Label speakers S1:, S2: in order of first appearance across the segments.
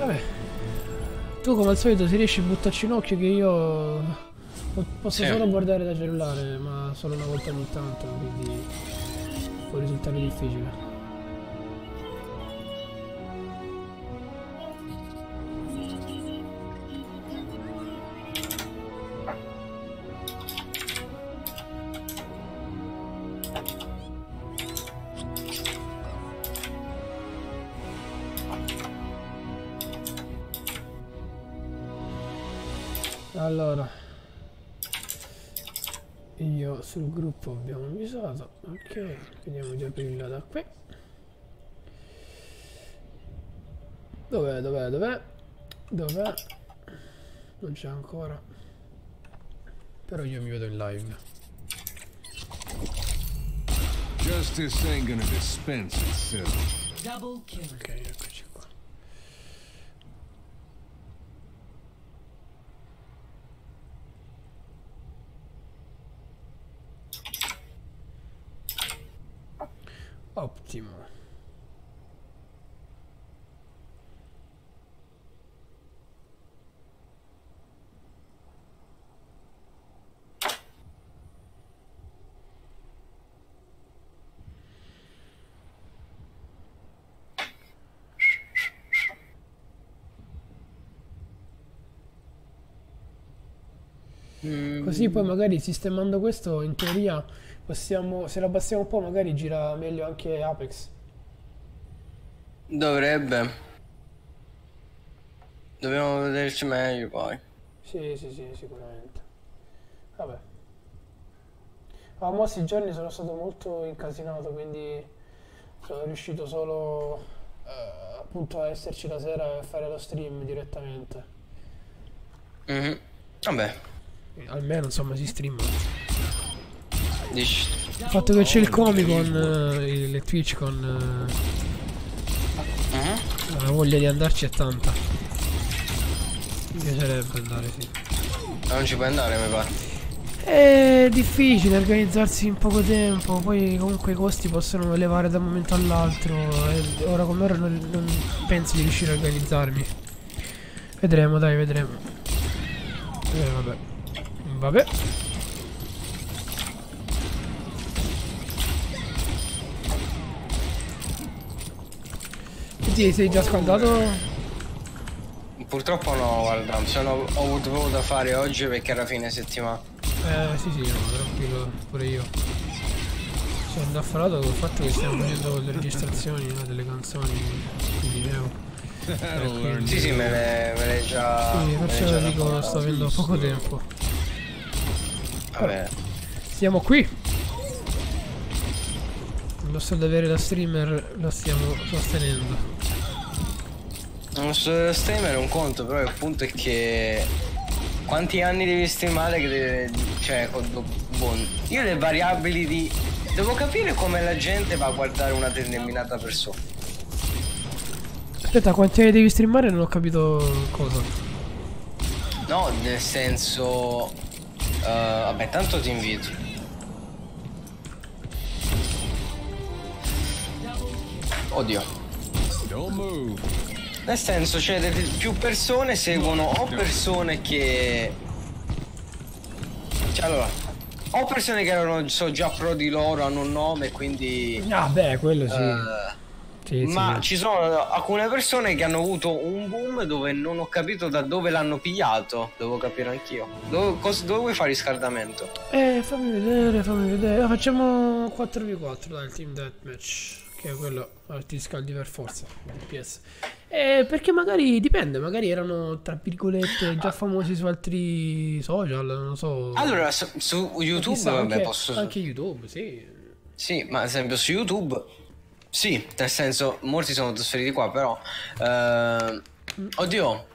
S1: Vabbè. Tu come al solito se riesci a buttarci un occhio che io posso sì. solo guardare da cellulare, ma solo una volta ogni tanto, quindi può risultare difficile. Ok, vediamo di aprirla da qui. Dov'è, dov'è, dov'è? Dov'è? Non c'è ancora. Però io mi vedo in live. Justice ain't gonna dispense itself. Double kill. Ok, eccoci. Ottimo. Così poi magari sistemando questo in teoria Possiamo, se la passiamo un po' magari gira meglio anche Apex.
S2: Dovrebbe. Dobbiamo vederci meglio poi.
S1: Sì, sì, sì, sicuramente. Vabbè. Ah, mo questi giorni sono stato molto incasinato, quindi sono riuscito solo eh, appunto a esserci la sera e a fare lo stream direttamente.
S2: Mm -hmm. Vabbè.
S1: Almeno insomma si streama. Dici. Il fatto che c'è il Comic Con, uh, le Twitch con... Uh -huh. La voglia di andarci è tanta. Mi piacerebbe andare, sì.
S2: Non ci puoi andare, mi pare.
S1: È difficile organizzarsi in poco tempo, poi comunque i costi possono elevare da un momento all'altro e ora come ora non, non penso di riuscire a organizzarmi. Vedremo, dai, vedremo. Eh, vabbè. Vabbè. Ti sei già scaldato?
S2: Purtroppo no, guarda, sono, ho avuto da fare oggi perché era fine settimana.
S1: Eh sì sì, no, tranquillo, pure io. Sono indaffarato col fatto che stiamo facendo le registrazioni no, delle canzoni di video.
S2: Eh, sì sì, me le, me le già...
S1: Sì, perciò dico, sto avendo poco tempo.
S2: Vabbè.
S1: Siamo qui! Il nostro dovere da streamer lo stiamo sostenendo.
S2: Non so streamer è un conto, però il punto è che quanti anni devi streamare che deve, cioè boh, io le variabili di devo capire come la gente va a guardare una determinata persona.
S1: Aspetta, quanti anni devi streamare? Non ho capito cosa.
S2: No, nel senso uh, vabbè, tanto ti invito. Oddio. Nel senso, cioè, più persone seguono o persone che... Cioè, allora, o persone che erano so, già pro di loro, hanno un nome, quindi...
S1: Ah, beh, quello sì. Uh,
S2: sì, ma sì. ci sono alcune persone che hanno avuto un boom dove non ho capito da dove l'hanno pigliato. Devo capire anch'io. Dove, dove vuoi fare riscaldamento?
S1: Eh, fammi vedere, fammi vedere. Facciamo 4v4 dai, il team deathmatch. Che è quello, ti scaldi per forza. PS. Eh, perché magari dipende, magari erano tra virgolette già famosi su altri social, non so.
S2: Allora, su, su YouTube chissà, vabbè,
S1: anche,
S2: posso.
S1: Anche YouTube, sì.
S2: Sì, ma ad esempio su YouTube. Sì, nel senso, molti sono trasferiti qua, però. Eh, oddio.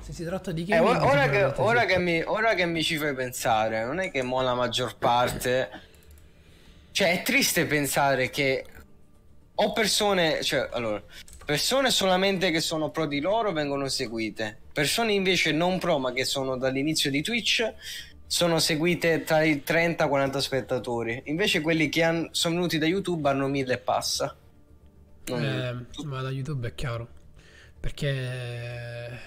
S1: Se si tratta di
S2: eh, ora, ora, che, ora, che mi, ora che mi ci fai pensare, non è che mo la maggior parte. Cioè, è triste pensare che ho persone, cioè, allora, Persone solamente che sono pro di loro vengono seguite. Persone invece non pro ma che sono dall'inizio di Twitch sono seguite tra i 30 e 40 spettatori. Invece quelli che han, sono venuti da YouTube hanno 1000 e passa.
S1: Eh, ma da YouTube è chiaro. Perché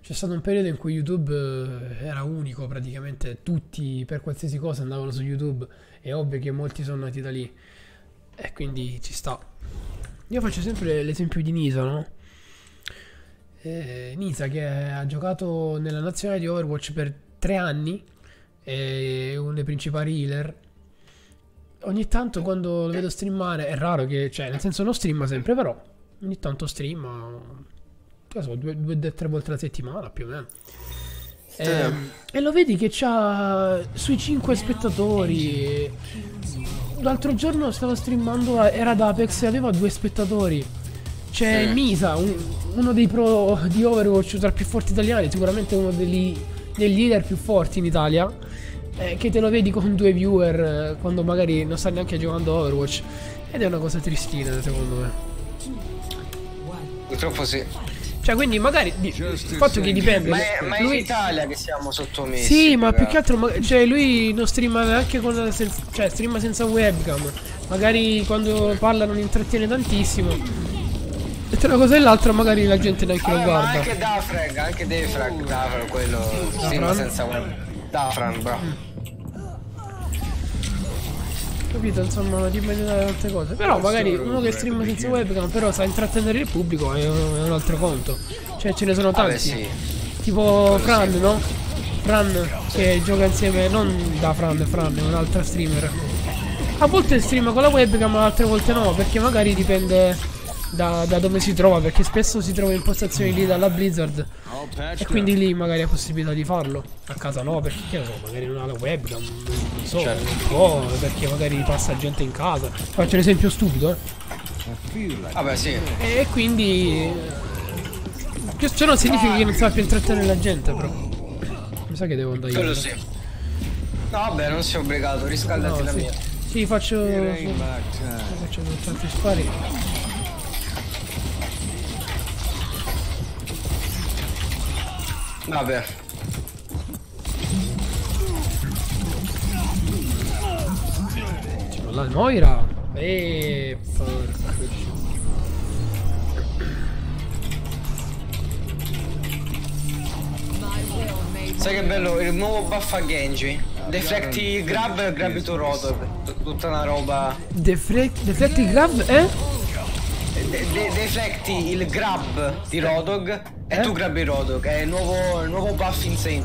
S1: c'è stato un periodo in cui YouTube eh, era unico, praticamente tutti per qualsiasi cosa andavano su YouTube. È ovvio che molti sono nati da lì. E quindi ci sta. Io faccio sempre l'esempio di Nisa, no? Eh, Nisa che ha giocato nella nazionale di Overwatch per tre anni, è uno dei principali healer. Ogni tanto quando lo vedo streamare, è raro che, cioè, nel senso non streama sempre, però ogni tanto streama, so, due, due tre volte alla settimana più o meno. E, ehm, e lo vedi che c'ha sui 5 spettatori. L'altro giorno stavo streamando, era da Apex e aveva due spettatori. C'è sì. Misa, un, uno dei pro di Overwatch tra i più forti italiani, sicuramente uno degli, degli leader più forti in Italia. Eh, che te lo vedi con due viewer eh, quando magari non sta neanche giocando Overwatch. Ed è una cosa tristina, secondo me.
S2: Purtroppo sì.
S1: Cioè, quindi magari il fatto che dipende.
S2: Ma è, ma è lui... in Italia che siamo sottomessi.
S1: Sì, ma più che altro, cioè, lui non streama neanche con. Cioè, streama senza webcam. Magari quando parla non intrattiene tantissimo. E tra una cosa e l'altra magari la gente neanche allora, lo guarda.
S2: anche Dafrag, anche Defrag, Dafrag, quello streama senza webcam. Dafran, bravo.
S1: Capito insomma dipende da tante cose. Però magari uno che streama senza webcam però sa intrattenere il pubblico è un, è un altro conto. Cioè ce ne sono tanti. sì. tipo Fran no? Fran che gioca insieme non da Fran Fran è un'altra streamer. A volte streama con la webcam ma altre volte no perché magari dipende da, da, dove si trova perché spesso si trova in postazioni lì dalla Blizzard. E quindi lì magari ha possibilità di farlo. A casa no perché che so magari non ha la webcam non so certo. non può perché magari passa gente in casa. Faccio un esempio stupido
S2: eh. Vabbè sì.
S1: E quindi ciò non significa che non sappia intrattenere la gente però. Mi sa che devo andare
S2: quello sì. No vabbè non sei obbligato riscaldati no, la
S1: sì.
S2: mia.
S1: Sì faccio faccio tanti spari
S2: Vabbè.
S1: La Moira. E porco
S2: Sai che bello il nuovo buff a Genji? Deflecti grab e grab to rotor. Tutta una roba.
S1: Deflect, deflecti grab eh?
S2: De de deflecti il grab di Rodog e tu grabbi Rodog, è il nuovo, nuovo buff insane.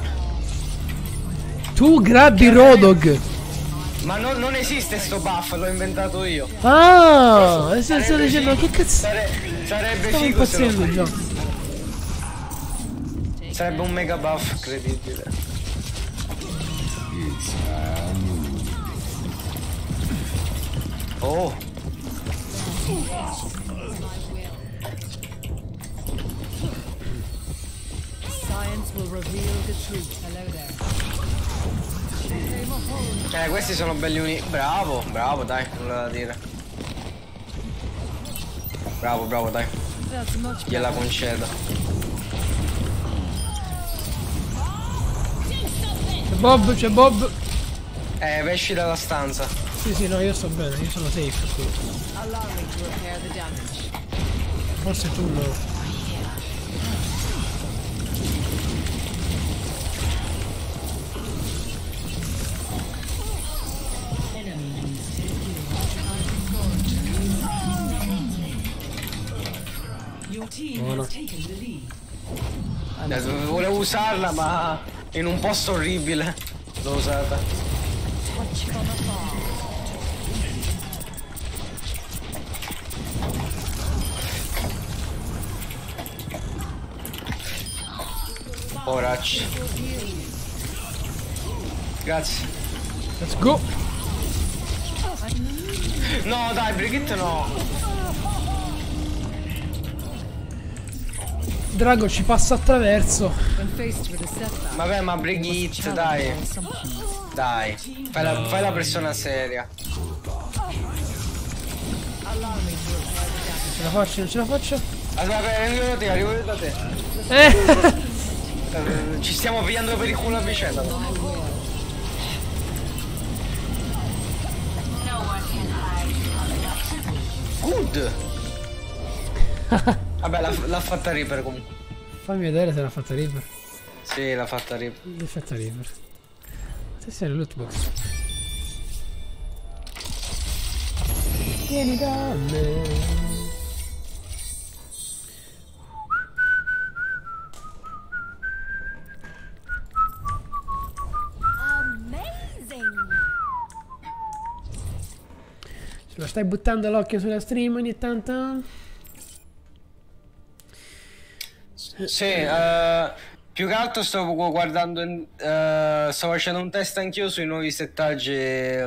S1: Tu grabbi Rodog?
S2: Ma non, non, esiste sto buff, l'ho inventato io.
S1: Ah, e sto dicendo che cazzo.
S2: Sare, sarebbe
S1: Stavo
S2: figo
S1: se lo... già.
S2: Sarebbe un mega buff credibile. Oh. Eh, questi sono belli uni. Bravo, bravo, dai, nulla da dire. Bravo, bravo, dai. Gliela concedo.
S1: C'è Bob, c'è Bob.
S2: Eh, esci dalla stanza.
S1: Sì, sì, no, io sto bene, io sono safe qui. Forse tu no.
S2: Buono. Volevo usarla ma in un posto orribile l'ho usata. Orach. Grazie.
S1: Let's go.
S2: No dai, Brigitte no.
S1: Drago ci passa attraverso.
S2: Vabbè, ma Brigitte, dai. Dai, fai la, fai la persona seria.
S1: Ce la faccio, non ce la faccio.
S2: Allora, arrivo da te, arrivo da te.
S1: Eh.
S2: Ci stiamo pigliando per il culo a vicenda. Good. Vabbè, l'ha fatta Reaper comunque.
S1: Fammi vedere se l'ha fatta Reaper.
S2: Sì, l'ha fatta Reaper.
S1: L'ha fatta Reaper. Attenzione, loot box. Vieni da me. Lo stai buttando l'occhio sulla stream ogni tanto?
S2: Sì, uh, più che altro sto guardando, uh, sto facendo un test anch'io sui nuovi settaggi,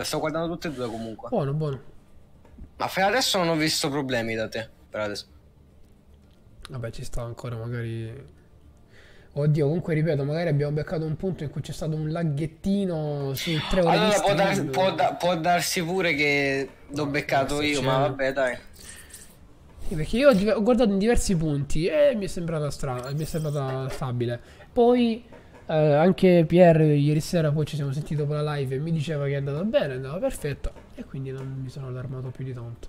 S2: sto guardando tutte e due comunque.
S1: Buono, buono.
S2: Ma fino adesso non ho visto problemi da te, per adesso.
S1: Vabbè, ci sta ancora magari Oddio, comunque ripeto, magari abbiamo beccato un punto in cui c'è stato un laghettino su tre ore
S2: allora, può, dar, può, da, può, darsi pure che l'ho beccato io, ma vabbè, dai.
S1: Sì, perché io ho guardato in diversi punti e mi è sembrata strana, mi è sembrata stabile. Poi eh, anche Pierre ieri sera poi ci siamo sentiti dopo la live e mi diceva che è andata bene, andava perfetta e quindi non mi sono allarmato più di tanto.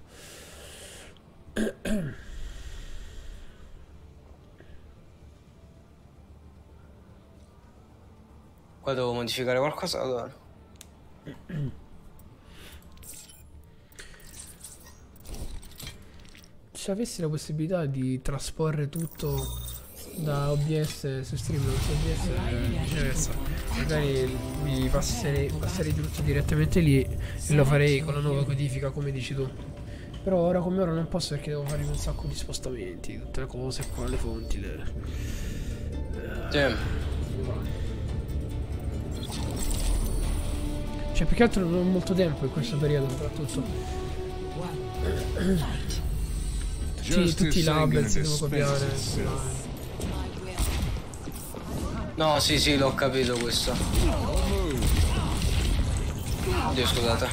S2: Qua devo modificare qualcosa allora.
S1: Se avessi la possibilità di trasporre tutto da OBS su Streamlabs OBS eh, viceversa magari mi passerei, passerei tutto direttamente lì e lo farei con la nuova codifica come dici tu però ora come ora non posso perché devo fare un sacco di spostamenti tutte le cose qua le fonti le...
S2: Sì.
S1: Cioè, più che altro non ho molto tempo in questo periodo, soprattutto. Tutti, tutti i labels devo copiare.
S2: No, sì, sì, l'ho capito questo. Oddio, scusate.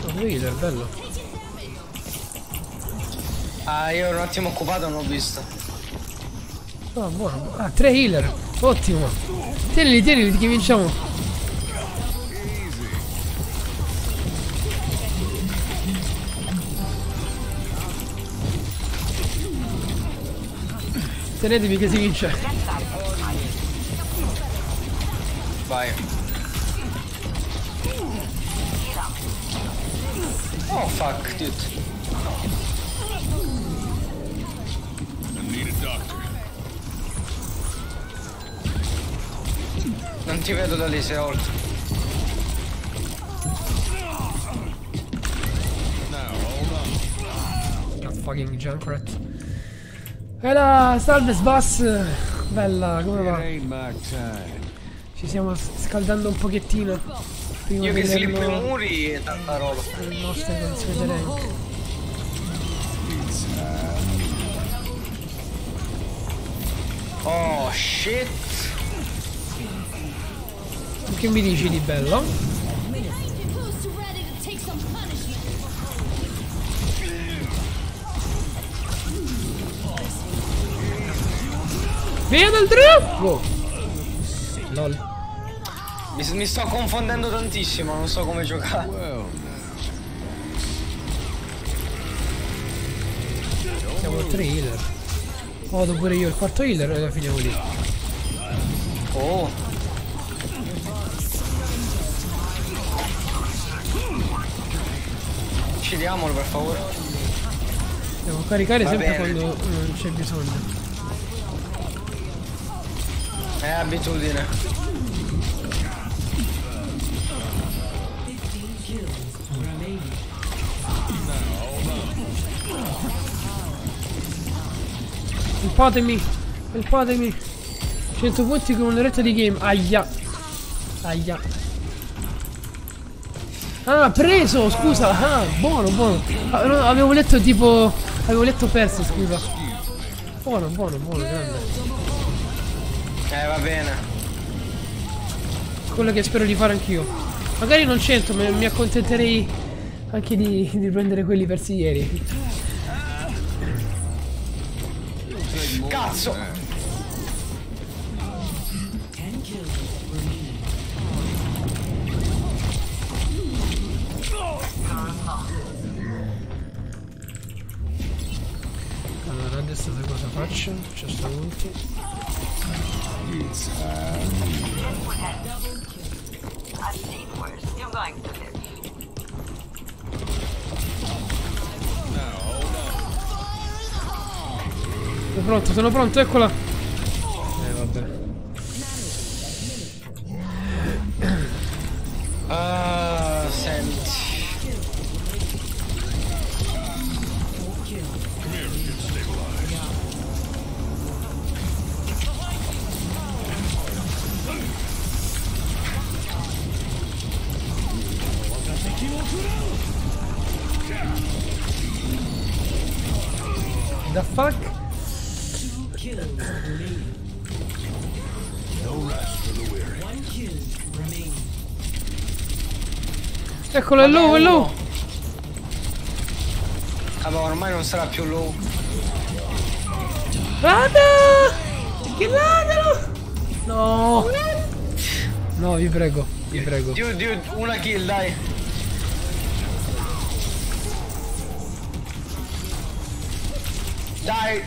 S1: Oh, leader, bello.
S2: Ah, io ero un attimo occupato, non ho visto.
S1: Oh, buono. Ah, tre healer. Ottimo. Tienili, tienili, che vinciamo. Tenetevi che si vince.
S2: Vai. Oh fuck, dude. Non ti vedo da lì, sei oltre.
S1: No, fucking Junkrat. E la salve Sbass! Bella, come va? Ci stiamo scaldando un pochettino.
S2: Prima Io che slippo i muri e tanta roba.
S1: Le nostre consuete rank.
S2: Oh shit!
S1: Che mi dici di bello? Via dal drop! Wow. Lol.
S2: Mi, mi, sto confondendo tantissimo, non so come giocare.
S1: Siamo tre healer. Oh, dopo pure io il quarto healer e la finiamo lì.
S2: Oh. Uccidiamolo per favore.
S1: Devo caricare Va sempre bene. quando non c'è bisogno.
S2: È abitudine.
S1: Helpatemi! Helpatemi! 100 punti con un'oretta di game. Aia! Aia! Ah, preso, scusa. Ah, buono, buono. Avevo letto tipo... Avevo letto perso, scusa. Buono, buono, buono, grande.
S2: Eh, va bene.
S1: Quello che spero di fare anch'io. Magari non c'entro, ma mi accontenterei anche di, di prendere quelli persi ieri.
S2: Cazzo!
S1: Faccio? C'è sta ulti. Sono pronto, sono pronto, eccola! Eccolo, è low, è low!
S2: Ma ormai non sarà più low.
S1: Vada! Killatelo! No! No, vi prego, vi prego.
S2: Dude, dude, una kill, dai. Dai.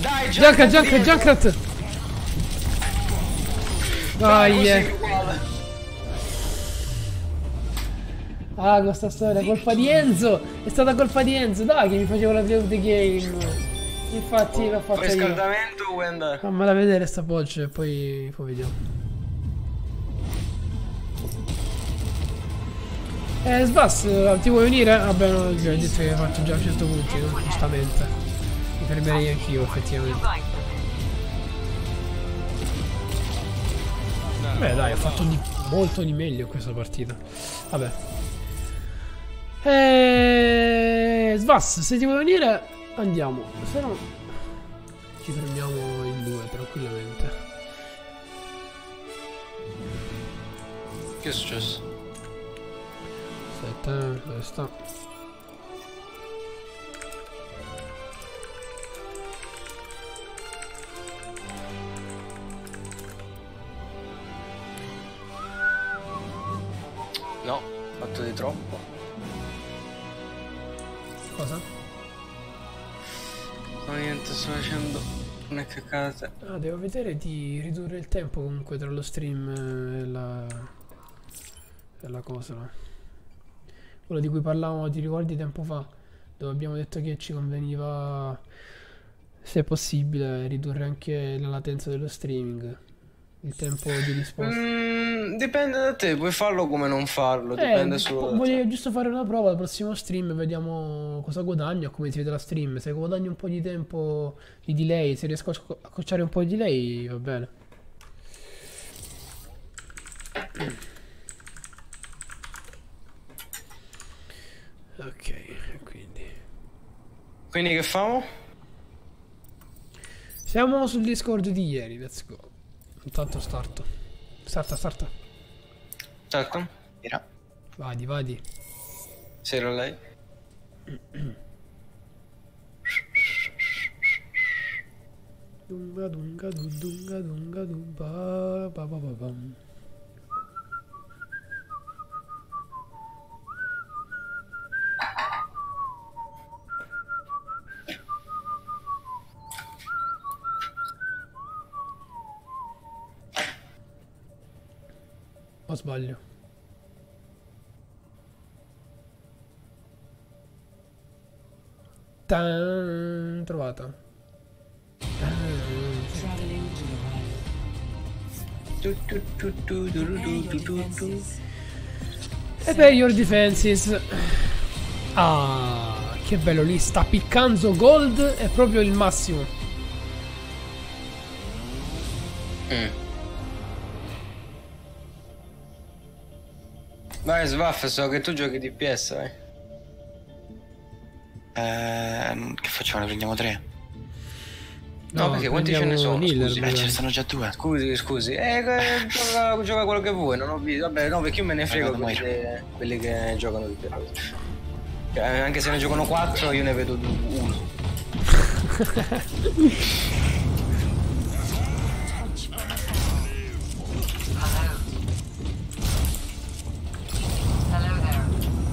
S2: Dai,
S1: Junkrat,
S2: Junkrat,
S1: Junkrat! Dai, eh. Ah, questa storia, colpa di Enzo! È stata colpa di Enzo, dai che mi facevo la play of the game! Infatti l'ho fatta io.
S2: Riscaldamento andare?
S1: Fammela vedere sta voce e poi, poi vediamo. Eh, Sbass, ti vuoi venire? Vabbè, no, già hai detto che hai fatto già 100 punti, no? giustamente. Mi fermerei anch'io, effettivamente. Beh, dai, ho fatto di, molto di meglio in questa partita. Vabbè. Eh, Svass, se ti vuoi venire, andiamo. Se no, ci fermiamo in due tranquillamente.
S2: Che è successo?
S1: Aspetta, eh, dove sta?
S2: No, fatto di troppo.
S1: Cosa?
S2: No, niente, sto facendo una cacata.
S1: Ah, devo vedere di ridurre il tempo comunque tra lo stream e la... e la cosa. là. Quello di cui parlavamo, ti ricordi tempo fa? Dove abbiamo detto che ci conveniva, se possibile, ridurre anche la latenza dello streaming. Il tempo di risposta.
S2: Mm, dipende da te, puoi farlo come non farlo,
S1: Eh,
S2: dipende solo
S1: voglio giusto fare una prova al prossimo stream, vediamo cosa guadagno, come si vede la stream. Se guadagno un po' di tempo di delay, se riesco a cocciare un po' di delay, va bene. Ok, quindi...
S2: Quindi che famo?
S1: Siamo sul Discord di ieri, let's go. Intanto starto. Starta, starta.
S2: Certo.
S3: Mira.
S1: Vadi, vadi.
S2: Se era lei.
S1: Dunga dunga du dunga dunga du ba ba ba ba bam. O sbaglio? Tan, trovata. E beh, your defenses. Ah, che bello lì, sta piccanzo gold, è proprio il massimo.
S2: Mm. Vai Svaff, so che tu giochi DPS, vai.
S3: Ehm, che facciamo? Ne prendiamo tre?
S2: No, perché quanti ce ne sono,
S1: Niller,
S2: scusi?
S3: Eh, ce ne stanno già due.
S2: Scusi, scusi. Eh, che- gioca, gioca quello che vuoi, non ho visto. Vabbè, no, perché io me ne frego quelli, che- quelli che giocano di più. Cioè, anche se ne giocano quattro, io ne vedo uno.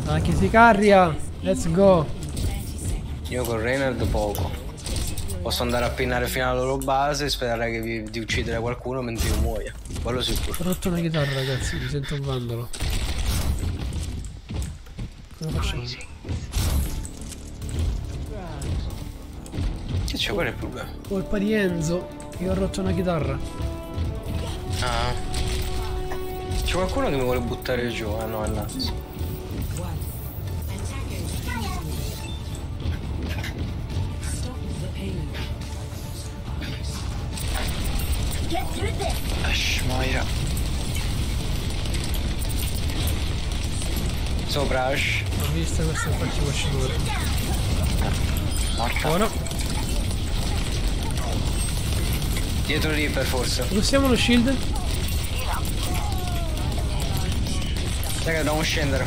S1: Ah, che si carria. Let's go.
S2: Io con Reynard poco. Posso andare a pinnare fino alla loro base e sperare che vi- di uccidere qualcuno mentre io muoia. Quello sicuro.
S1: Ho rotto una chitarra ragazzi, mi sento un vandalo. Come facciamo?
S2: Che c'è? Qual è il problema?
S1: Colpa di Enzo, io ho rotto una chitarra.
S2: Ah. C'è qualcuno che mi vuole buttare giù? Ah no, è Naz.
S3: Ash, Moira.
S2: Sopra Ash.
S1: Ho visto questo infatti wascitore.
S3: Morta.
S1: Buono.
S2: Dietro Reaper forse.
S1: Possiamo lo shield?
S2: Raga, dobbiamo scendere.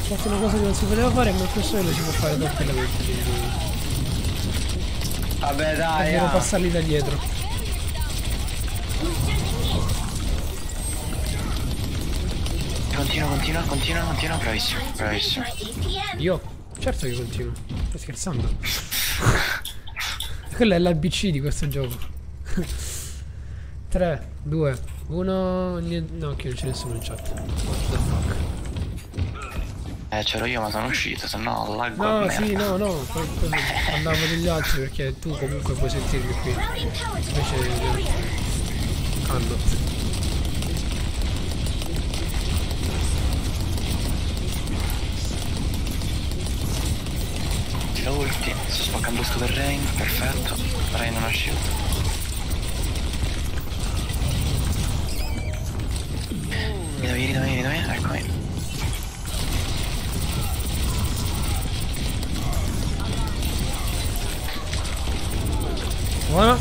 S1: Ho fatto una cosa che non si poteva fare, ma questo lo si può fare tranquillamente.
S2: Vabbè dai.
S1: Devo
S2: ah.
S1: passarli da dietro.
S3: Continua, continua, continua, continua. Bravissimo, bravissimo.
S1: Io? Certo che continuo. Stai scherzando? Quella è l'ABC di questo gioco. 3, 2, 1. No, che non c'è nessuno in chat. What the fuck?
S3: Eh, c'ero io ma sono uscito, se no laggo
S1: No, sì, no, no. Andavo degli altri perché tu comunque puoi sentirmi qui. Invece. Cannot.
S3: Tira ulti, sto spaccando sto per Rain, perfetto. Rain non ha shield. Vieni da me, vieni da me, vieni da me, eccomi.
S1: Buona.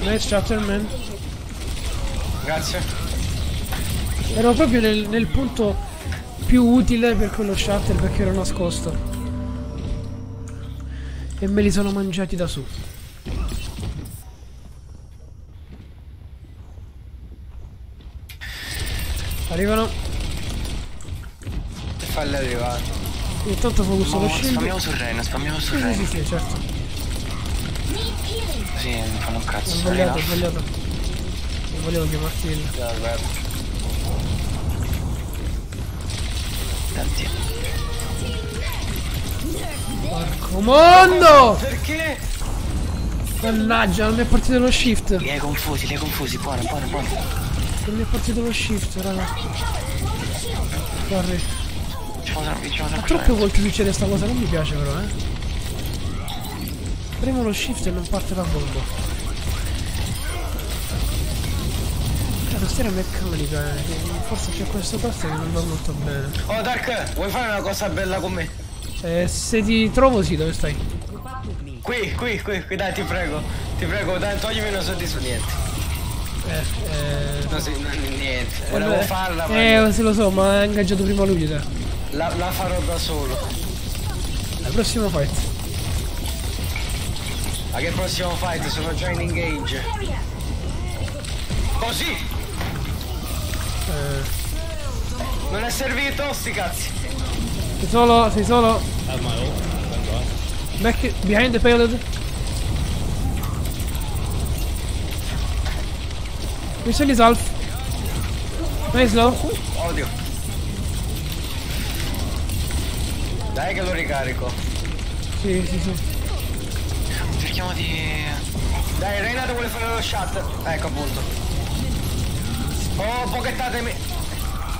S1: Nice chapter man.
S2: Grazie.
S1: Ero proprio nel, nel punto più utile per quello shatter perché ero nascosto. E me li sono mangiati da su. Arrivano.
S2: Falli arrivare.
S1: Intanto focusso lo shield.
S3: spammiamo su Rain, spammiamo su
S1: Sì, sì, sì, certo.
S3: Sì, mi fanno un
S1: Ho
S3: cazzo.
S1: sbagliato, ho
S3: Rain off.
S1: sbagliato. Non volevo chiamarti il.
S3: Senti.
S1: Porco mondo!
S2: Perché?
S1: Mannaggia, non mi ha partito lo shift.
S3: Li hai confusi, li hai confusi, buono, buono, buono.
S1: Non mi ha partito lo shift, raga.
S3: Una, facciamo una
S1: Ma troppe volte succede sta cosa, non mi piace però, eh. Premo lo shift e non parte la bomba. Cioè, la storia meccanica, eh. Forse c'è questo tasto che non va molto bene.
S2: Oh Dark, vuoi fare una cosa bella con me?
S1: Eh, se ti trovo sì, dove stai?
S2: Qui, qui, qui, qui, dai, ti prego. Ti prego, dai, toglimi una niente.
S1: Eh, eh.
S2: No, sì, niente.
S1: Vabbè.
S2: Volevo farla, ma
S1: Eh, se lo so, ma ha ingaggiato prima lui te.
S2: la, la farò da solo.
S1: Al prossimo fight.
S2: Ma che prossimo fight? Sono già in engage. Così!
S1: Eh,
S2: Non è servito, sti cazzi.
S1: sei solo, sei solo. Back behind the payload. Mission is half. Nice low.
S2: Odio. Dai che lo ricarico.
S1: Sì, sì, sì.
S3: Cerchiamo di...
S2: Dai, Renato vuole fare lo shot. Ecco appunto. Oh, pochettatemi.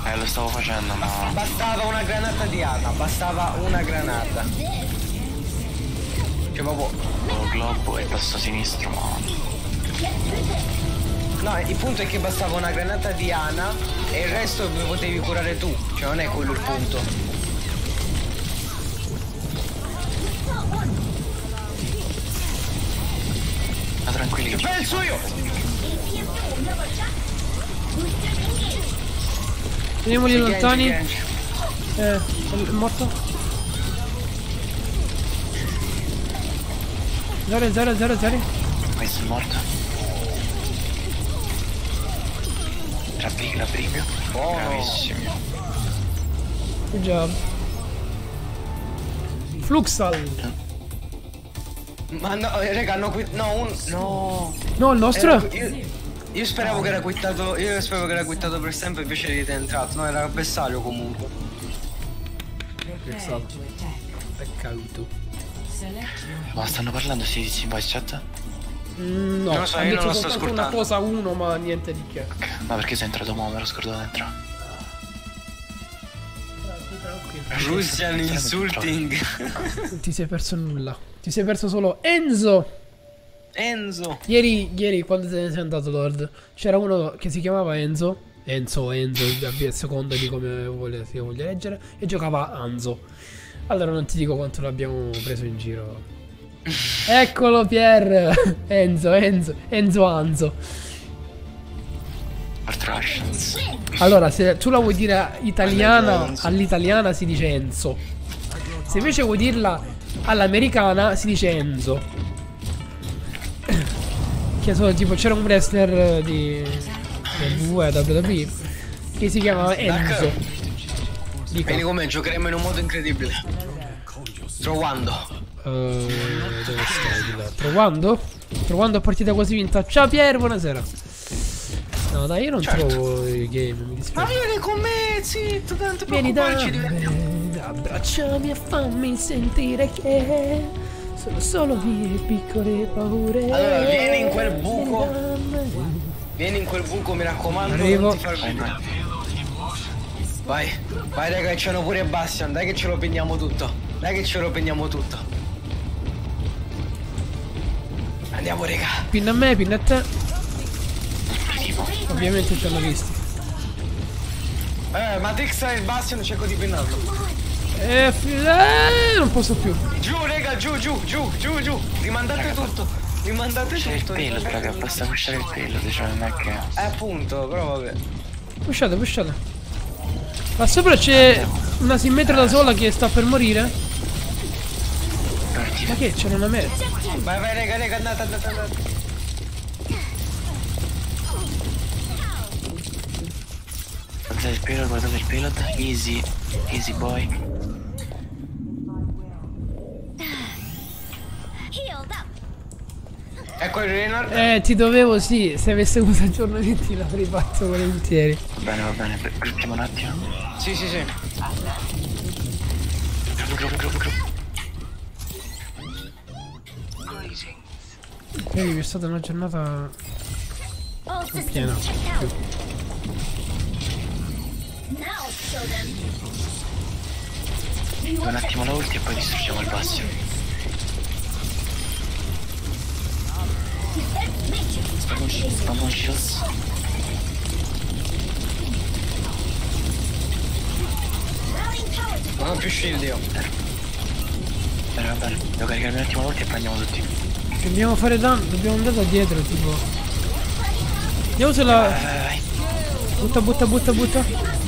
S3: Eh, lo stavo facendo, ma...
S2: Bastava una granata di arma, bastava una granata. Cioè proprio.
S3: Lo globo e tasto sinistro, ma...
S2: No, il punto è che bastava una granata di Ana e il resto potevi curare tu. Cioè non è quello il punto.
S3: Ma tranquilli
S2: Penso io!
S1: Teniamoli lontani. Eh, è morto. 0 0 0 0
S3: Questo è morto. Rabri- L'abbrivio.
S2: Buono.
S3: Bravissimi.
S1: Good job. Fluxal.
S2: Ma no, eh, raga, hanno qui... No, un... No.
S1: No, il nostro...
S2: Era- io, io speravo che era quittato. Io speravo che era quittato per sempre invece di entrato. No, era avversario comunque.
S1: Esatto. Peccato.
S3: Ma stanno parlando si dice in voice chat?
S1: Mm, no,
S2: Non lo so, io
S1: detto
S2: non lo sto
S1: soltanto una cosa a uno, ma niente di che.
S3: Ok. Ma perché sei entrato mo? Me l'ho scordato dentro.
S2: Russian insulting.
S1: Non ti sei perso nulla. Ti sei perso solo Enzo.
S2: Enzo.
S1: Ieri, ieri quando te ne sei andato, Lord, c'era uno che si chiamava Enzo. Enzo, Enzo, a seconda di come vuole, si voglia leggere. E giocava Anzo. Allora non ti dico quanto l'abbiamo preso in giro. Eccolo Pier! Enzo, Enzo, Enzo Anzo. Allora, se tu la vuoi dire italiana, all'italiana si dice Enzo. Se invece vuoi dirla all'americana si dice Enzo. Che sono tipo c'era un wrestler di del WWE WWE che si chiamava Enzo. Dico,
S2: Vieni con me, giocheremo in un modo incredibile. Trovando.
S1: eh, dove stai di? Trovando? Trovando a partita quasi vinta. Ciao Pier, buonasera. No, dai, io non
S2: Certo.
S1: trovo i game, mi
S2: Ma
S1: dispiace.
S2: vieni con me, zitto, tanto
S1: Vieni da
S2: divertiamo.
S1: me, abbracciami e fammi sentire che sono solo mie piccole paure.
S2: Allora, vieni in quel buco.
S1: Vieni
S2: in quel buco, mi raccomando,
S1: Arrivo.
S2: non ti far vedere. Vai, vai raga, che c'hanno pure Bastian, dai che ce lo prendiamo tutto. Dai che ce lo prendiamo tutto. Andiamo raga.
S1: Pinna a me, pinna a te. Ovviamente ci hanno visti.
S2: Eh, Matrix e Bastian cerco di pinnarlo.
S1: Eh, eh, non posso più.
S2: Giù raga, giù, giù, giù, giù, giù. Rimandate tutto. Rimandate
S3: C'è il
S2: tutto.
S3: pelo, raga,
S2: tutto.
S3: basta pushare il pelo, cioè non è che.
S2: Eh, appunto, però vabbè.
S1: Pushate, pushate. Là sopra c'è una simmetra da sola che sta per morire. Ma che c'è una me?
S2: Vai, vai raga, raga, andate, andate, andate.
S3: Guardate il pelo, guardate il pelo. Easy, easy boy.
S2: Ecco il Renard.
S1: Eh, ti dovevo, sì. Se avessi avuto aggiornamenti l'avrei fatto volentieri.
S3: Va bene, va bene, gruppiamo un attimo.
S2: Sì, sì, sì.
S1: Ieri è stata una giornata piena.
S4: systems checked out. Now show them.
S3: Un attimo la ulti e poi distruggiamo il basso. Spammo un shield, spammo un shield.
S4: routing power to
S2: Non ho più shield io.
S3: Bene, va bene. Devo caricare un attimo la ulti e poi andiamo tutti.
S1: Dobbiamo fare danno, dobbiamo andare da dietro, tipo. Vediamo se la.
S3: Vai, vai, vai.
S1: Butta, butta, butta, butta.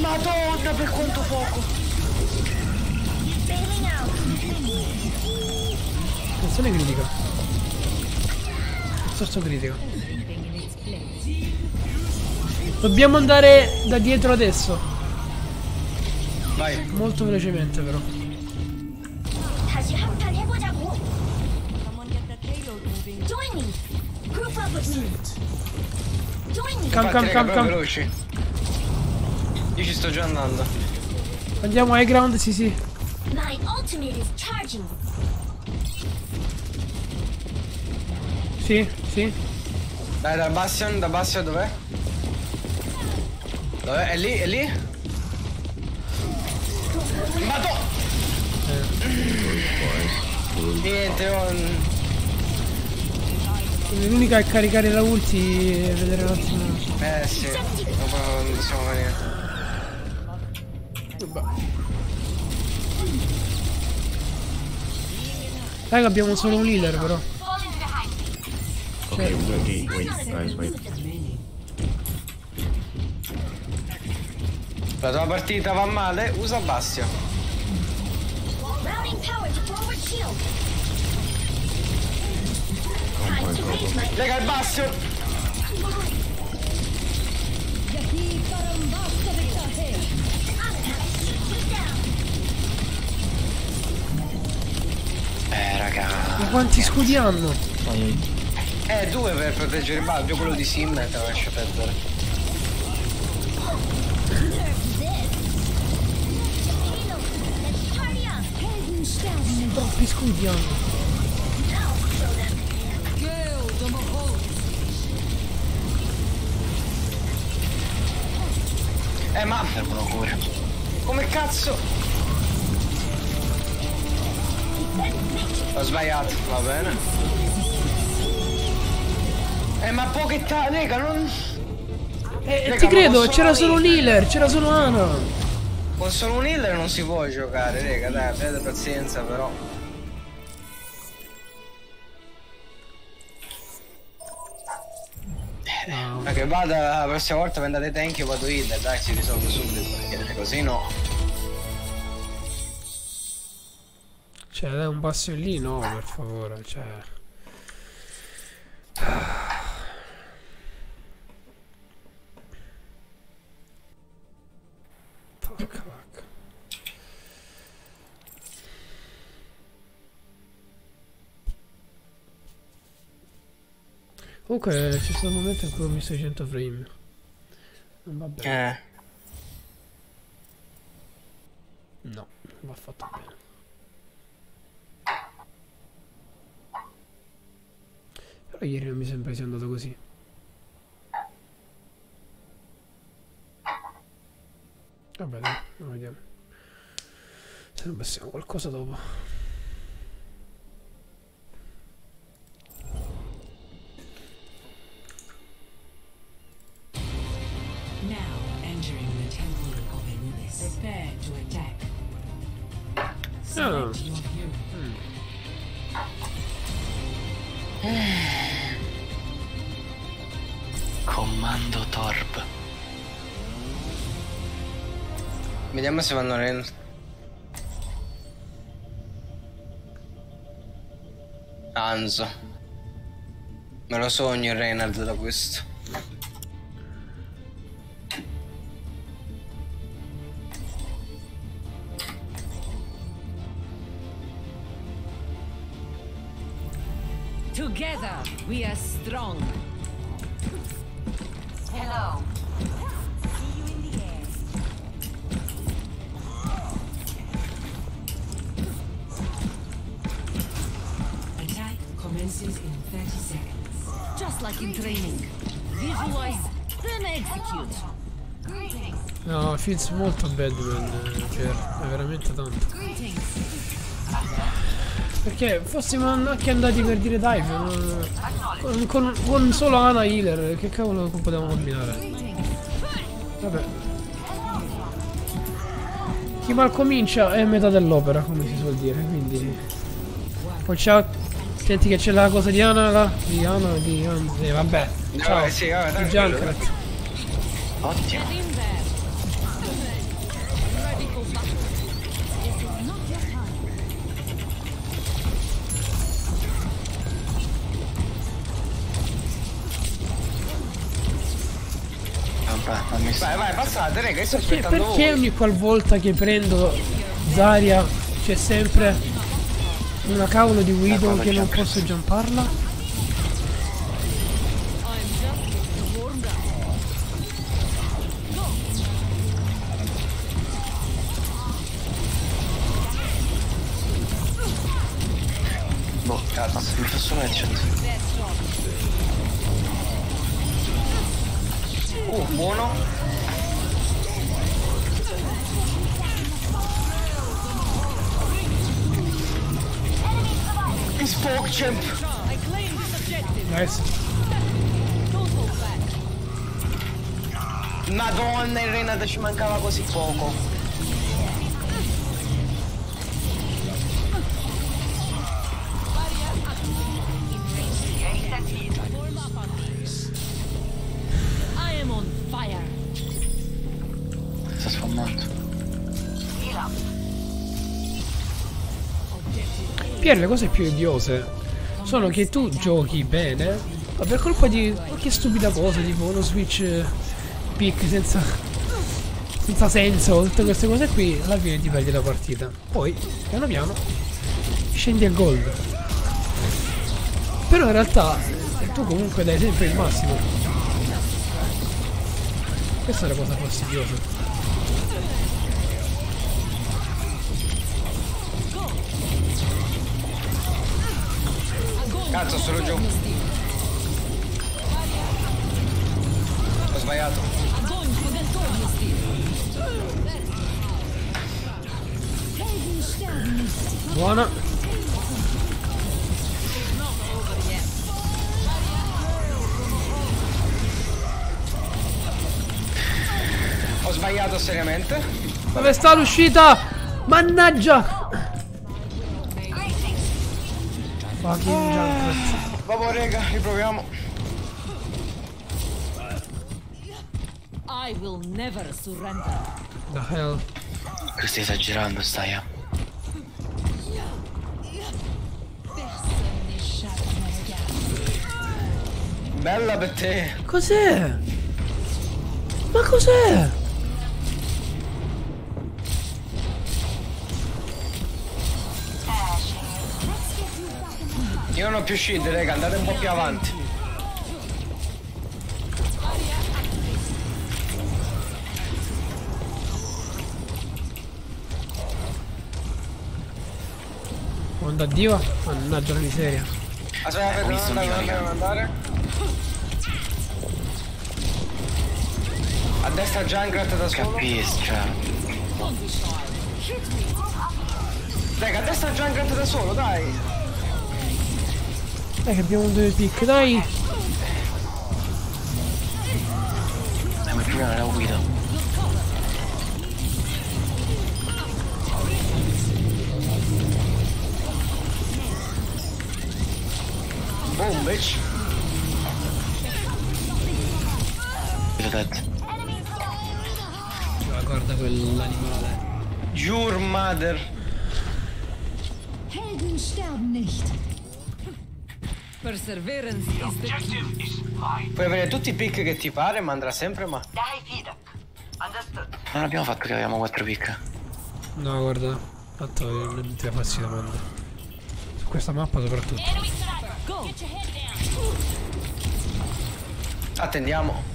S2: Madonna per quanto poco!
S1: Attenzione critica! Sorso critico. Dobbiamo andare da dietro adesso.
S2: Vai.
S1: Molto velocemente però.
S2: Come,
S1: come,
S2: come, come. Io ci sto già andando.
S1: Andiamo high ground, sì sì.
S4: My ultimate is charging.
S1: Sì, sì.
S2: Dai, da Bastian, da Bastian dov'è? Dov'è? È lì, è lì? Madò! Niente, oh,
S1: L'unica è caricare la ulti e vedere un attimo.
S2: Eh sì, dopo non possiamo venire.
S1: Raga, abbiamo solo un healer però.
S5: Okay, we got gate. Wait, guys, wait.
S2: La tua partita va male? Usa Bastian.
S4: Routing power to
S2: il Bastian!
S1: Ma quanti scudi hanno?
S2: Eh, due per proteggere il balzo, quello di Sim te lo lascio perdere.
S1: Troppi scudi hanno.
S2: Eh, ma
S3: Servono cure.
S2: come cazzo? Ho sbagliato, va bene. Eh, ma pochetta, lega, non...
S1: Eh,
S2: Raga,
S1: ti credo, c'era solo un healer, c'era solo Ana.
S2: Con solo un healer non si può giocare, raga, dai, avete pazienza però. Ma che vada la prossima volta prendete tank io vado healer, dai, si risolve subito, perché così no.
S1: Cioè, dai un passo lì, no, per favore, cioè. Porca vacca. Comunque c'è stato un momento in cui ho i 100 frame. Non va bene.
S2: Eh.
S1: No, non va fatto bene. Però ieri non mi sembra sia andato così. Vabbè, dai, lo vediamo. Se non passiamo qualcosa dopo.
S6: Now entering
S3: Comando Torb.
S2: Vediamo se vanno nel... Anzo. Me lo sogno il da questo.
S6: Together we are strong.
S4: Hello. See you in the air.
S6: Attack commences in 30 seconds.
S4: Just like in training. Visualize, then execute.
S1: No, feels molto Batman, eh, Pier, è veramente tanto. Perché fossimo anche andati per dire dive, non- con, con- con solo Ana healer, che cavolo potevamo combinare? Vabbè. Chi mal comincia è metà dell'opera, come si suol dire, quindi... Poi ciao, senti che c'è la cosa di Ana là? Di Ana, di Ana, eh, vabbè. Ciao,
S2: Vabbè, sì, vabbè,
S1: di
S2: tranquillo.
S1: Junkrat.
S3: Ottimo. Vabbè, fammi
S2: Vai, vai, passate, raga, io sto
S1: Perché,
S2: aspettando
S1: perché
S2: voi.
S1: ogni qualvolta che prendo Zarya c'è sempre una cavolo di Widow
S3: quando
S1: che non posso jumparla?
S2: Reynard ci mancava così poco.
S6: I am on fire.
S3: Sta sfamando.
S1: Pier, le cose più idiose sono che tu giochi bene, ma per colpa di qualche stupida cosa, tipo uno switch eh, pick senza, senza senso, tutte queste cose qui, alla fine ti perdi la partita. Poi, piano piano, scendi al gold. Però in realtà eh, tu comunque dai sempre il massimo. Questa è la cosa fastidiosa.
S2: Cazzo, sono giù.
S1: Dove sta l'uscita? Mannaggia! Fucking Junkrat.
S2: Vabbè, raga, riproviamo.
S6: I will never surrender.
S1: The hell.
S3: Che stai esagerando, stai a.
S2: Bella per te.
S1: Cos'è? Ma cos'è?
S2: Io non ho più shield, raga, andate un po' più avanti.
S1: Onda diva? Mannaggia la miseria.
S2: Aspetta, aspetta, non
S3: visto
S2: andare. A destra Junkrat da solo.
S3: Capisci, cioè.
S2: Raga, a destra Junkrat da solo, dai.
S1: Dai che abbiamo due pick, dai!
S3: Eh, ma è la guida.
S2: Boom, bitch.
S1: Guarda quell'animale.
S2: Your mother. Puoi avere tutti i pick che ti pare, ma andrà sempre ma.
S3: Non abbiamo fatto che avevamo 4 pick.
S1: No, guarda. Tanto io non ti faccio domande. Su questa mappa soprattutto.
S2: Attendiamo.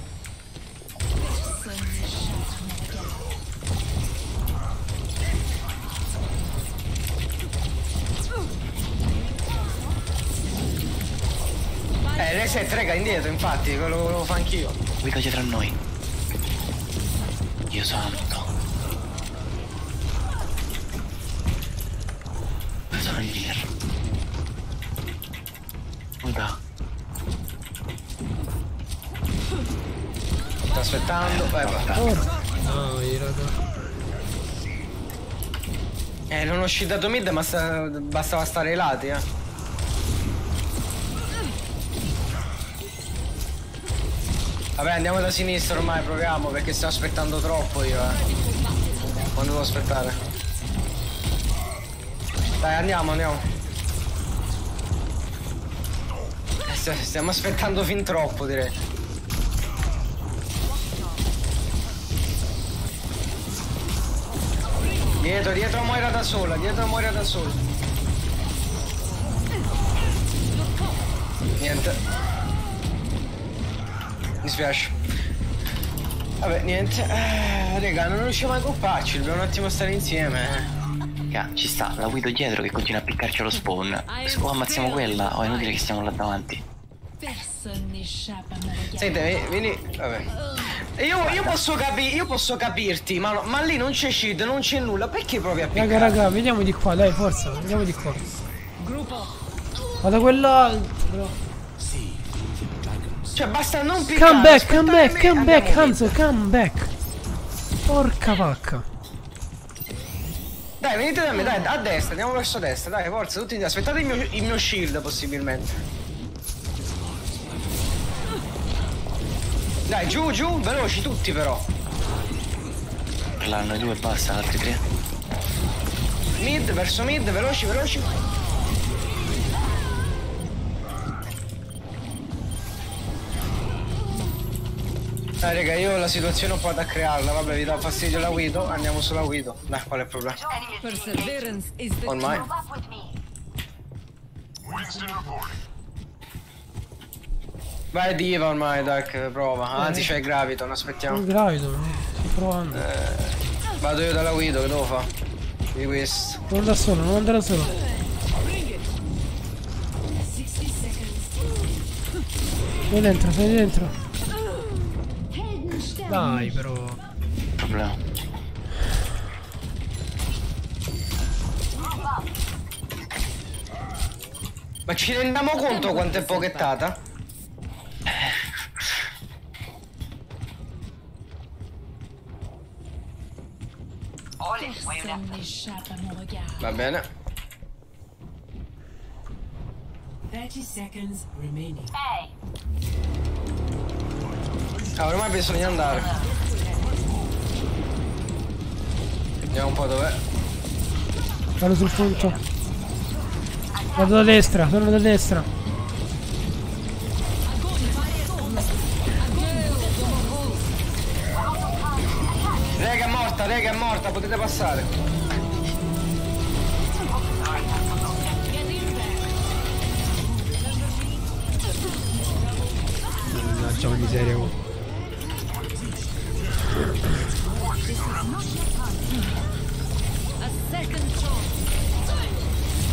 S2: Eh, reset, raga, indietro, infatti, quello lo volevo fare anch'io.
S3: Guida dietro a noi. Dio santo. Sono gli Nier? Guida.
S2: Sto aspettando, vai, vai.
S1: Ora. Dai, raga.
S2: Eh, non ho shiedato mid, ma sta- bastava stare ai lati, eh. Vabbè, andiamo da sinistra ormai, proviamo, perché sto aspettando troppo io, eh. Quando devo aspettare? Dai, andiamo, andiamo. Eh, st- Stiamo aspettando fin troppo, direi. Dietro, dietro Moira da sola, dietro Moira da sola. Niente. Mi spiace. Vabbè, niente. Eh, raga, non riusciamo a accopparci, dobbiamo un attimo stare insieme.
S3: Raga, ci sta la guida dietro che continua a piccarci allo spawn. O ammazziamo quella o è inutile che stiamo là davanti.
S2: Senti, vi- vieni. Vabbè. Io, io posso capire, io posso capirti, ma, ma lì non c'è shield, non c'è nulla, perché provi a
S1: Raga,
S2: piccare?
S1: raga, vediamo di qua, dai, forza, vediamo di qua. Ma da quell'altro.
S2: Cioè, basta non piccare.
S1: Come back, come back,
S2: me,
S1: come back, Hanzo, come back. Porca vacca.
S2: Dai, venite da me, dai, a destra, andiamo verso destra, dai, forza, tutti aspettate il mio, il mio shield possibilmente. Dai, giù, giù, veloci tutti però.
S3: Noi due e basta, altri tre.
S2: Mid, verso mid, veloci, veloci. Dai raga, io la situazione ho provato a crearla, vabbè vi dà fastidio la Guido, andiamo sulla Guido. Dai, qual è il problema? Ormai. Vai diva ormai, Dark, prova. Anzi, c'è il Graviton, aspettiamo.
S1: Un gravido, sto provando.
S2: Vado io dalla Guido, che devo fare? Di questo.
S1: Non da solo, non andare da solo. Sei dentro, sei dentro. Dai però.
S3: Problema.
S2: Ma ci rendiamo conto quanto è pochettata? Va bene.
S6: 30 seconds remaining.
S2: Ah, ormai bisogna andare. Vediamo un po' dov'è.
S1: Vado sul punto. Vado da destra, sono da destra.
S2: Rega è morta, rega è morta, potete passare.
S1: Mannaggia miseria. Oh.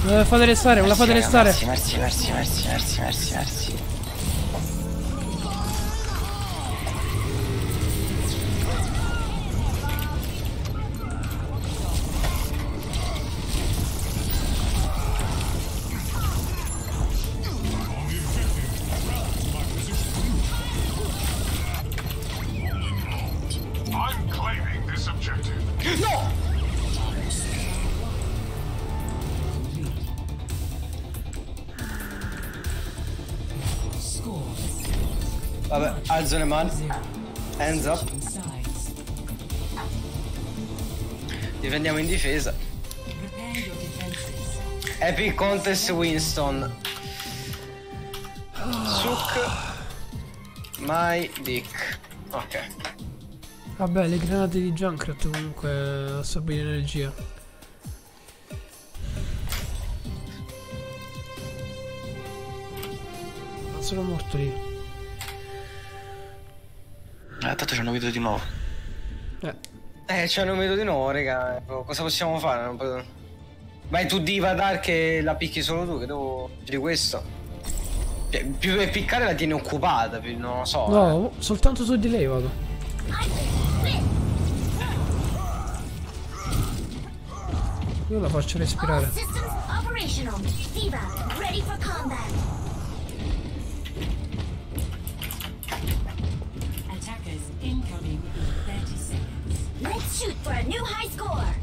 S1: La fate restare, la fate restare.
S3: Merci, merci, merci, merci, merci, merci.
S2: Vabbè, alzo le mani. Hands up. Difendiamo in difesa. Epic Contest Winston. Suk. My dick. Ok.
S1: Vabbè, le granate di Junkrat comunque assorbono energia. Non sono morto lì.
S3: Ah, tanto ci hanno veduto di nuovo.
S1: Eh,
S2: Eh, ci hanno vedo di nuovo, raga. Cosa possiamo fare? Non po- Vai tu diva Dark che la picchi solo tu, che devo... di questo. Cioè, più che piccare la tieni occupata, più- non lo so. eh.
S1: no, soltanto su di lei vado. Io la faccio respirare.
S4: Shoot for a new high score.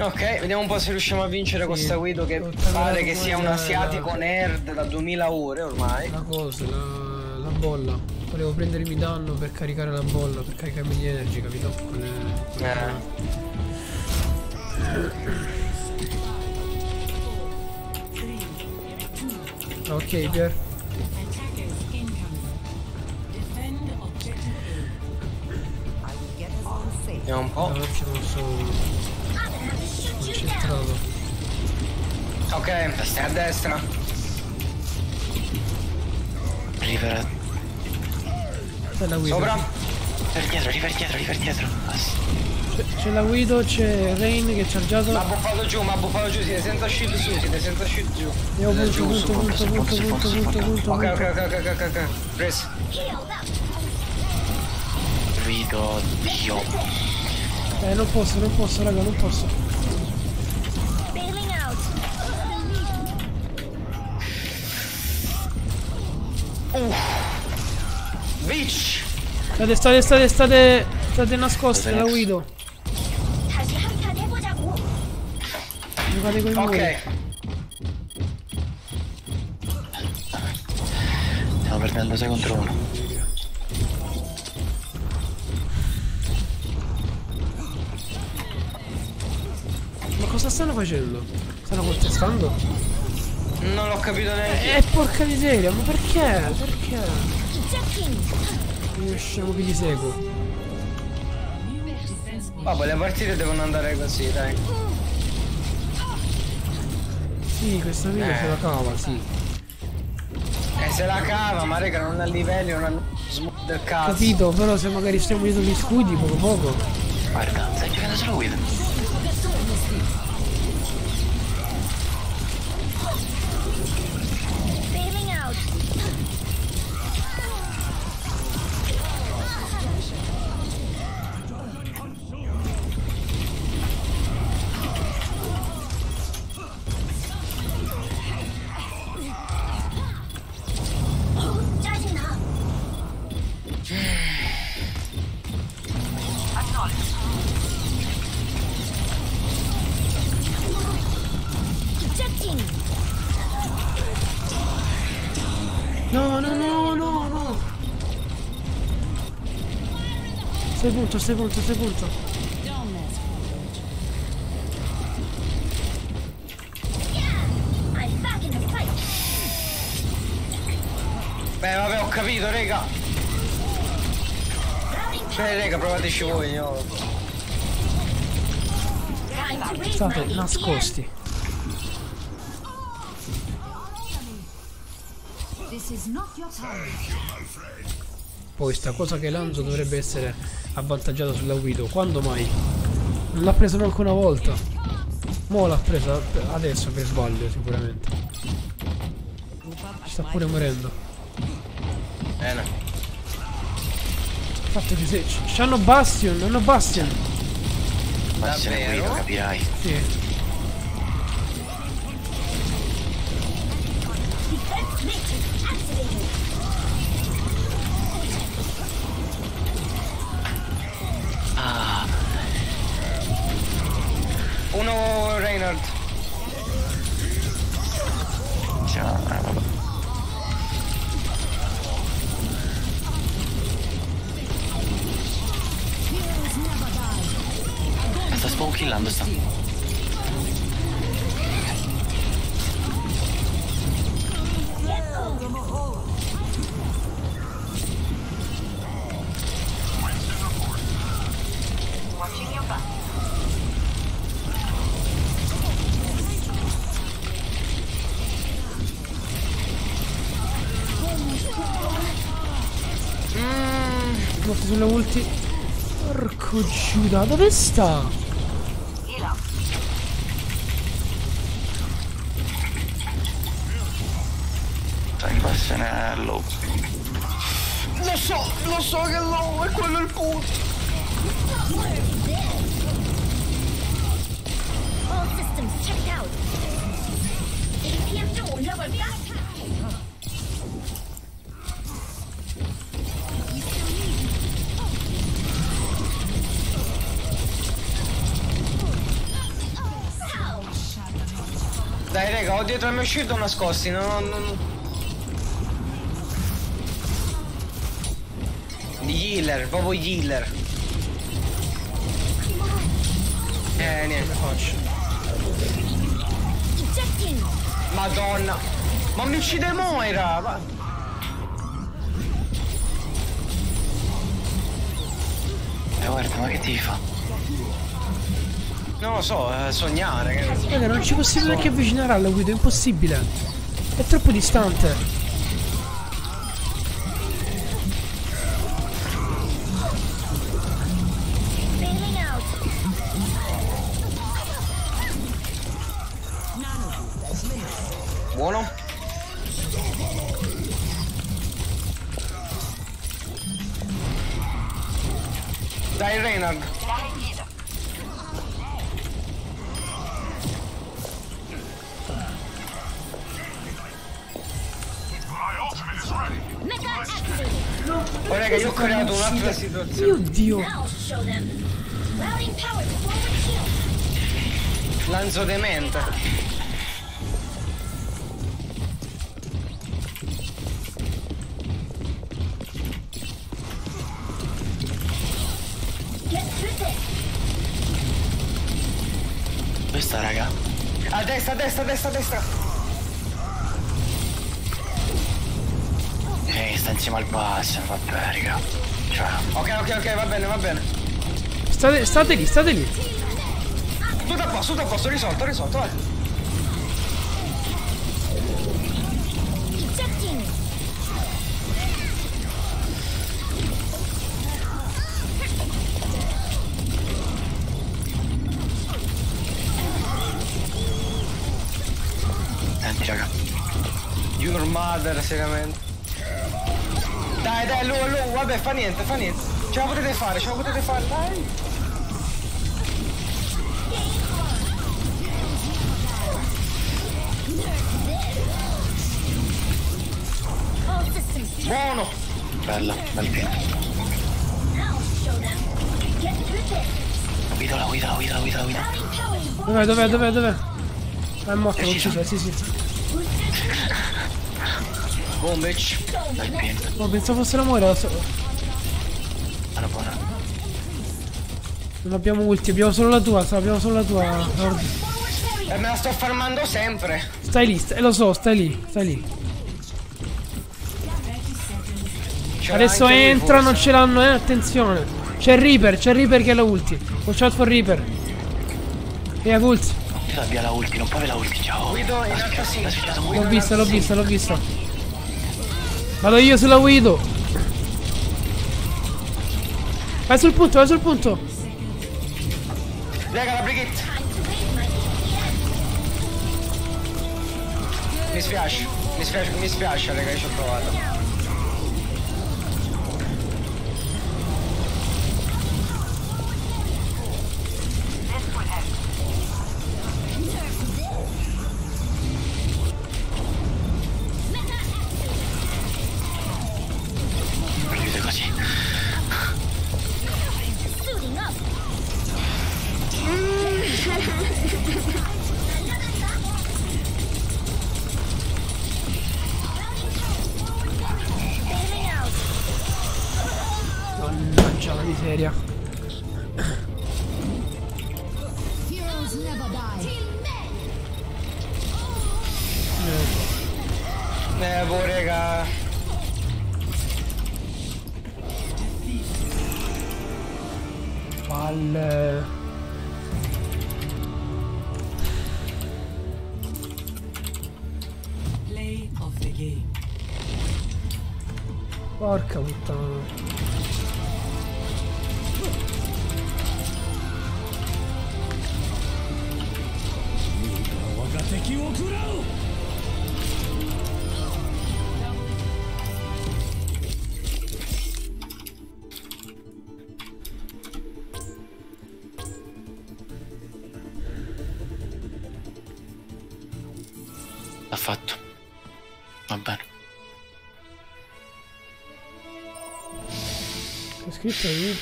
S2: Ok, vediamo un po' se riusciamo a vincere questa Guido che pare che sia un
S1: quella-
S2: asiatico nerd da 2000 ore ormai.
S1: La cosa, la, la bolla. Volevo prendermi danno per caricare la bolla, per caricarmi di energy, capito? Con le-
S2: Eh.
S1: Ok, Pier.
S2: Vediamo un po'.
S1: Un attimo, sono concentrato.
S2: Ok, è a destra.
S3: River,
S1: C'è la Guido.
S2: Sopra.
S3: river dietro, river dietro, river dietro.
S1: C'è- C'è la Guido, c'è Rain che è chargiato.
S2: Ma ha buffato giù, ma ha buffato giù, siete senza shield su, siete senza shield giù.
S1: Io punto,
S2: giù,
S1: punto, punto, punto, punto, punto, punto,
S2: Ok, ok,
S1: punto.
S2: ok, ok, ok, ok. Preso.
S3: Guido, Dio.
S1: Eh, non posso, non posso, raga, non posso.
S2: Bitch!
S1: State, state, state, state, state nascoste, la guido. Giocate con i
S2: Ok.
S3: Stiamo perdendo 6 contro 1.
S1: Cosa stanno facendo? Stanno contestando?
S2: Non l'ho capito neanche.
S1: Eh, porca miseria, ma perché? Perché? Io scemo che gli seguo.
S2: Vabbè, le partite devono andare così, dai.
S1: Sì, questo video se la cava, sì.
S2: E se la cava, ma raga, non ha livelli, non ha del cazzo.
S1: Capito, però se magari stiamo dietro gli scudi poco poco.
S3: Guarda, stai giocando solo Guido.
S4: I'm back in the fight.
S2: Beh, vabbè, ho capito, raga. Cioè, raga, provateci voi,
S4: raise
S1: State nascosti.
S6: This is not your time.
S1: Poi sta cosa che Lanzo dovrebbe essere avvantaggiato sulla Guido. Quando mai? Non l'ha presa neanche una volta. Mo l'ha presa adesso per sbaglio sicuramente. Sta pure morendo.
S2: Bene.
S1: Fatto che se c'hanno Bastion, hanno Bastion.
S3: Ma se ne
S2: Davvero?
S3: Guido capirai.
S1: Sì. Giuda, dove sta?
S3: Sta in bastionello.
S2: Lo so, lo so che lo è quello il punto.
S4: All systems checked out. APM door
S2: al mio shield nascosti, non... non... Gli healer, proprio gli healer. Eh, niente.
S1: Faccio.
S2: Madonna. Ma mi uccide Moira! Ma...
S3: Eh guarda, ma che ti fa?
S2: Non lo so, eh, sognare.
S1: Raga, non ci possiamo neanche avvicinare alla Guido, è impossibile. È troppo distante.
S2: Situazione.
S1: State lì, state lì.
S2: Tutto a posto, tutto a posto, risolto, risolto, vai.
S3: Senti raga.
S2: Your mother seriamente. Dai dai lu lu Vabbè fa niente fa niente. Ce la potete fare ce la potete fare. Dai.
S3: Guido, la guido, la guido, la guido.
S4: Adding power.
S1: Dov'è, dov'è, dov'è, dov'è? È morto, l'ho ucciso, sì, sì.
S2: Boom, bitch.
S3: Bel piano.
S1: Oh, pensavo fosse la Moira. so-
S3: Buona, buona.
S1: Non abbiamo ulti, abbiamo solo la tua, abbiamo solo la tua.
S2: E me la sto farmando sempre.
S1: Stai lì, stai, lo so, stai lì, stai lì.
S2: Ce l'ha
S1: Adesso entra, non ce l'hanno, eh, attenzione. C'è il Reaper, c'è il Reaper che ha la ulti. Watch out for Reaper. Via Pulse.
S3: Io la abbia la ulti, non può avere la ulti, ciao. È
S2: a
S3: è
S1: L'ho vista, l'ho
S2: a
S1: vista, l'ho vista. Vado io sulla Guido. Vai sul punto, vai sul punto.
S2: Raga, la brighetta. Mi spiace, mi spiace, mi spiace, raga, ci ho provato.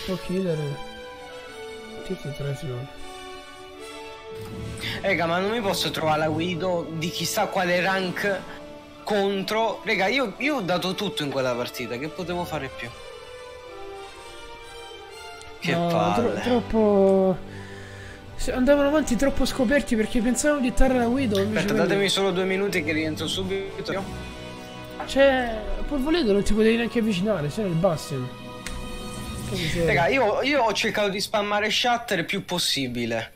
S1: Hippo Killer. Tutti e tre sono.
S2: Raga, ma non mi posso trovare la Guido di chissà quale rank contro. Raga, io, io ho dato tutto in quella partita, che potevo fare più? Che
S1: No,
S2: palle.
S1: tro- troppo. Andavano avanti troppo scoperti perché pensavano di ittare la Guido.
S2: Aspetta,
S1: quelli-
S2: datemi solo due minuti che rientro subito.
S1: Cioè, pur volendo non ti potevi neanche avvicinare, c'era il Bastion.
S2: Raga, io, io ho cercato di spammare shatter più possibile.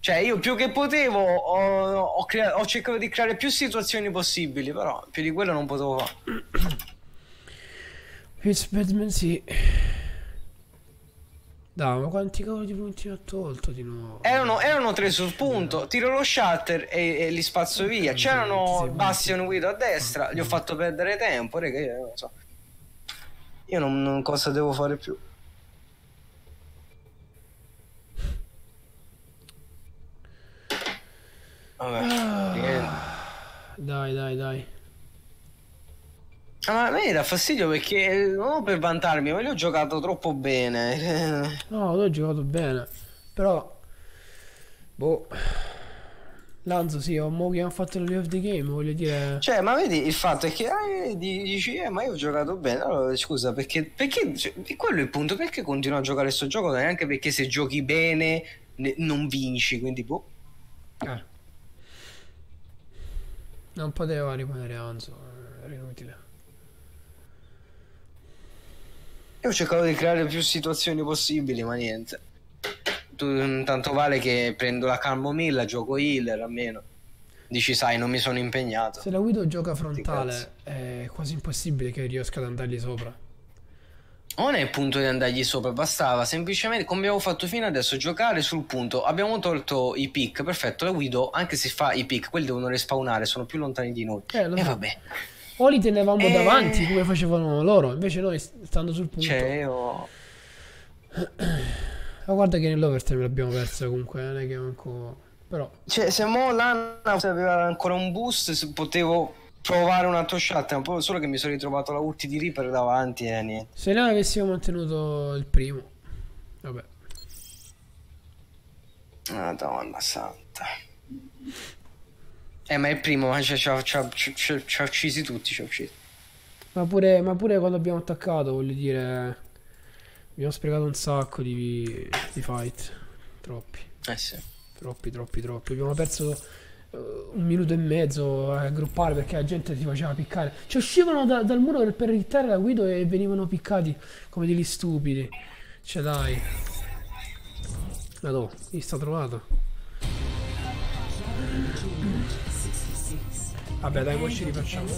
S2: Cioè, io più che potevo ho, ho crea- ho cercato di creare più situazioni possibili, però più di quello non potevo fare.
S1: It's Batman sì. Dai, ma quanti cavolo di punti ha tolto di nuovo?
S2: Erano, erano tre sul punto, tiro lo shatter e, e li spazzo via. C'erano Bastion Guido a destra, gli ho fatto perdere tempo, raga, io non so. Io non, non cosa devo fare più. Vabbè, niente.
S1: Dai, dai, dai.
S2: Ah, ma a me dà fastidio perché non per vantarmi, ma io ho giocato troppo bene.
S1: No, tu hai giocato bene. Però. Boh. Lanzo, sì, ho mo che hanno fatto il view of the game, voglio dire.
S2: Cioè, ma vedi, il fatto è che eh, di- dici, eh, ma io ho giocato bene. Allora, scusa, perché, perché cioè, quello è il punto, perché continui a giocare questo gioco? Neanche perché se giochi bene ne- non vinci, quindi boh.
S1: Eh. Non poteva rimanere Anzo, era inutile.
S2: Io ho cercato di creare più situazioni possibili, ma niente. Tu, tanto vale che prendo la camomilla, gioco healer almeno. Dici, sai, non mi sono impegnato.
S1: Se la Guido gioca frontale è quasi impossibile che riesca ad andargli sopra.
S2: Non è il punto di andargli sopra, bastava semplicemente, come abbiamo fatto fino adesso, giocare sul punto. Abbiamo tolto i pick, perfetto, la Guido, anche se fa i pick, quelli devono respawnare, sono più lontani di noi.
S1: Eh, lo
S2: e
S1: so.
S2: vabbè,
S1: O li tenevamo
S2: Eh.
S1: davanti come facevano loro, invece noi stando sul punto.
S2: cioè io...
S1: Ma guarda che nell'overtime l'abbiamo persa comunque, non è che manco... Però...
S2: Cioè, se mo l'Anna aveva ancora un boost, se potevo provare un altro shot, ma poi solo che mi sono ritrovato la ulti di Reaper davanti e niente.
S1: Se noi avessimo mantenuto il primo... Vabbè.
S2: Madonna santa. Eh, ma è il primo, ma ci ha uccisi tutti, ci ha uccisi.
S1: Ma pure, ma pure quando abbiamo attaccato, voglio dire... Abbiamo sprecato un sacco di, di fight. Troppi.
S2: Eh sì.
S1: Troppi, troppi, troppi. Abbiamo perso eh, un minuto e mezzo a gruppare perché la gente si faceva piccare. Ci uscivano da- dal muro per, per hittare la Guido e venivano piccati come degli stupidi. Cioè dai. Ma no, mi sta trovato. Vabbè dai, poi ci rifacciamo.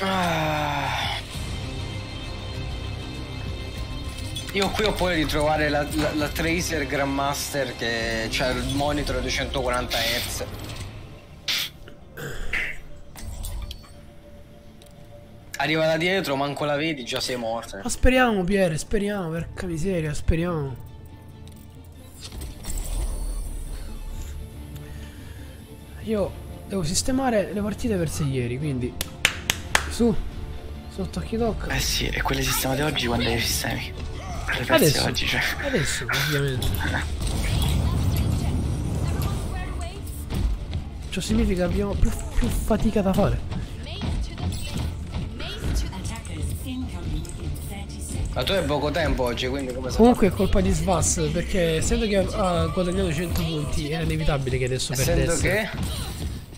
S2: Ah. Io qui ho paura di trovare la, la, la Tracer Grandmaster che c'ha il monitor a 240 Hz. Arriva da dietro, manco la vedi, già sei morta.
S1: Ma speriamo Piere, speriamo, porca miseria, speriamo. Io devo sistemare le partite perse ieri, quindi su, sotto occhi tocca.
S3: Eh sì, e quelle sistemate oggi quando le sistemi?
S1: Adesso,
S3: oggi, cioè.
S1: adesso ovviamente. Ciò significa che abbiamo più, più fatica da fare.
S6: Attackers incoming in 30 seconds.
S2: Ma tu hai poco tempo oggi, quindi come sai?
S1: Comunque è colpa di Svas perché essendo che ha guadagnato 100 punti era inevitabile che adesso
S2: Essendo
S1: perdesse.
S2: che...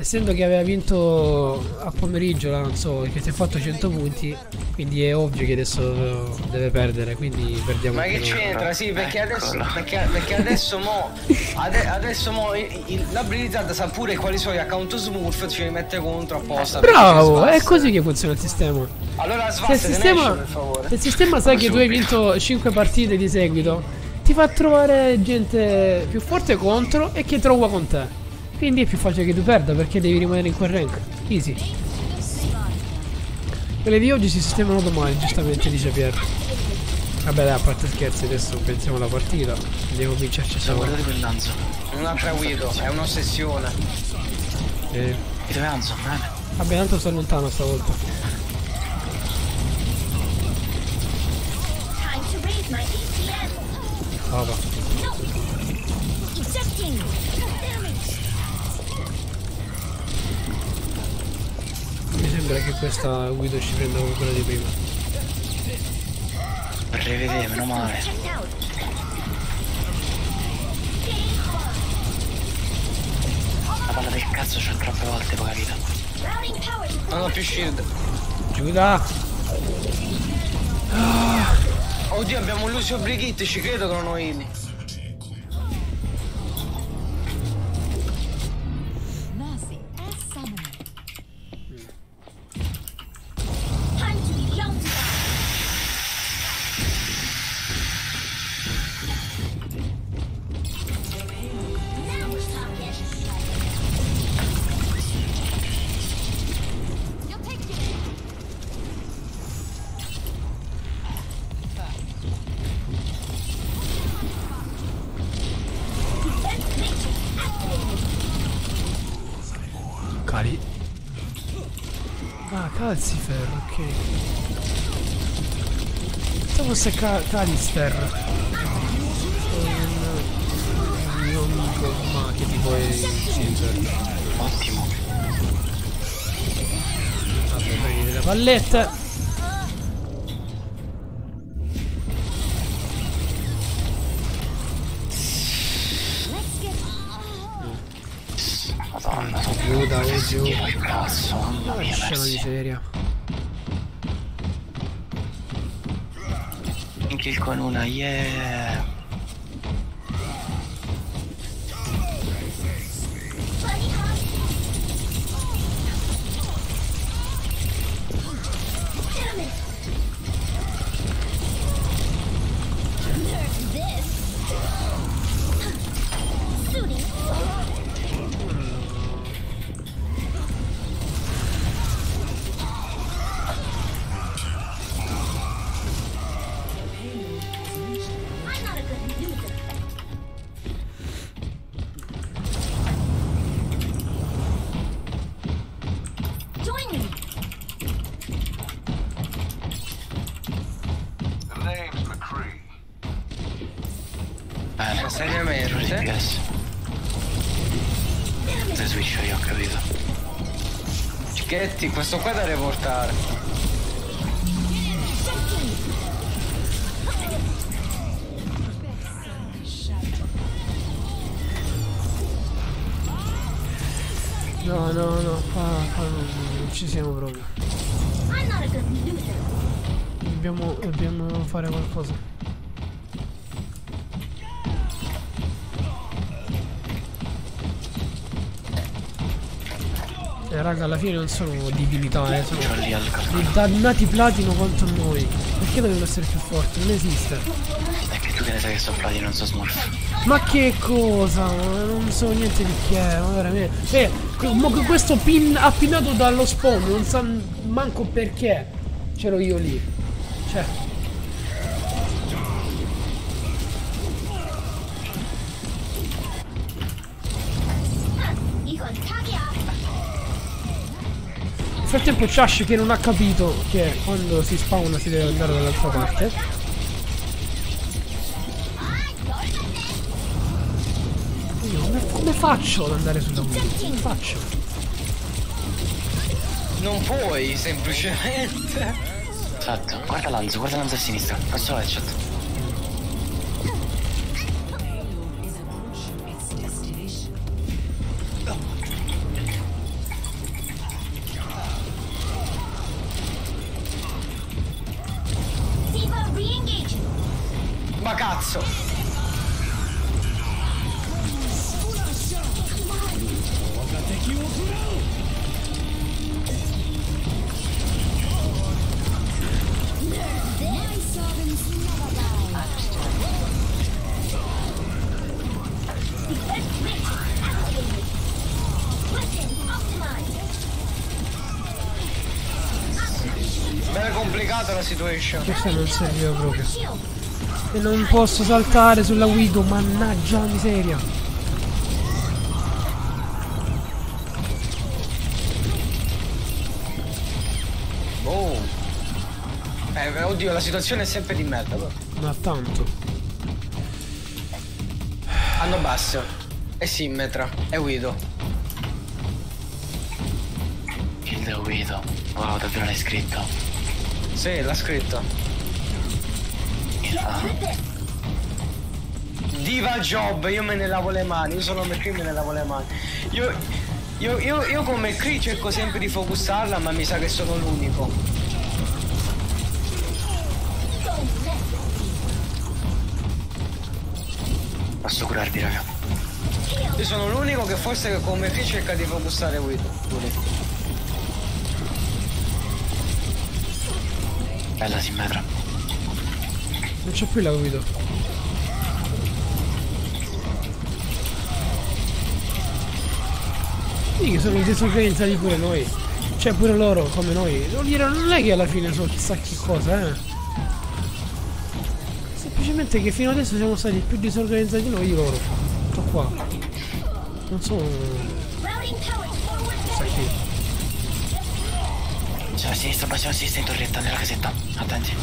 S1: Essendo che aveva vinto a pomeriggio, là, non so, che si è fatto 100 punti, quindi è ovvio che adesso deve perdere, quindi perdiamo
S2: Ma che c'entra? Sì, perché adesso, perché, perché adesso mo, ade- adesso mo il- il- la Blizzard sa pure quali sono gli account smurf, ci rimette contro apposta.
S1: Bravo, è così che funziona il sistema.
S2: Allora
S1: Se il
S2: Svas, te ne esci,
S1: sistema,
S2: per favore.
S1: se il sistema sa che tu hai vinto 5 partite di seguito, ti fa trovare gente più forte contro e che trova con te. Quindi è più facile che tu perda perché devi rimanere in quel rank. Easy. Quelle di oggi si sistemano domani, giustamente dice Pier. Vabbè dai, a parte scherzi, adesso pensiamo alla partita. Andiamo a vincerci solo.
S3: guardate quell'Anzo.
S2: Un'altra Guido, è un'ossessione.
S1: Eh,
S3: E dove Anzo? Bene.
S1: Vabbè, tanto sto lontano stavolta.
S4: Time to raise my ECM.
S1: Ah, va.
S4: No.
S1: Sembra che questa guida ci prenda come quella di prima.
S3: Prevedere, meno male. La palla del cazzo c'ha troppe volte poca vita.
S2: Non ho più shield.
S1: Giuda!
S2: Oddio, abbiamo un Lucio Brigitte, ci credo che non ho heal.
S1: Calcifer, ok. Pensavo fosse ca Calister. Un, un amico, ma che tipo è Silver.
S3: Ottimo.
S1: Vabbè, prendi delle pallette.
S3: Madonna, sono
S1: Giù, dai, giù.
S3: Mamma mia,
S1: Scena di seria.
S3: In kill con una, yeah.
S2: Cicchetti, questo qua da reportare.
S1: No, no, no, qua, qua non, non ci siamo proprio. Dobbiamo, dobbiamo fare qualcosa. Raga, alla fine non sono divinità, eh, sono dei dannati platino contro noi. Perché dobbiamo essere più forti? Non esiste.
S3: È che tu che ne sai che so platino non so smurf.
S1: Ma che cosa? Non so niente di che, ma veramente. Eh, questo pin appinato dallo spawn, non sa manco perché. C'ero io lì. Cioè. Nel frattempo Chash che non ha capito che quando si spawna si deve andare dall'altra parte. Io come, come faccio ad andare sulla Wii? Come faccio?
S2: Non puoi, semplicemente.
S3: Esatto. Guarda l'Anzo, guarda l'Anzo a sinistra. Non so headshot.
S6: is
S1: Questa non serviva proprio. E non posso saltare sulla Widow, mannaggia la miseria.
S2: Boom. Eh, oddio, la situazione è sempre di merda. però.
S1: Ma tanto.
S2: Hanno basso. È simmetra. È Guido.
S3: Il Widow. Wow, davvero l'hai scritto.
S2: Sì, l'ha scritto.
S3: Ah,
S2: Diva job, io me ne lavo le mani, io sono McCree me ne lavo le mani. Io, io, io, io con McCree cerco sempre di focussarla, ma mi sa che sono l'unico.
S3: posso curarvi, raga.
S2: Io sono l'unico che forse con McCree cerca di focussare Guido.
S3: Bella simmetra.
S1: Non c'è più la Widow. Sì, che sono disorganizzati pure noi. Cioè pure loro come noi. Non, dire- non è che alla fine sono chissà che cosa, eh. Semplicemente che fino adesso siamo stati più disorganizzati noi loro. Tutto qua. Non
S4: forward.
S1: chissà chi.
S3: C'è a sinistra, basso a sinistra in torretta, nella casetta. Attenti.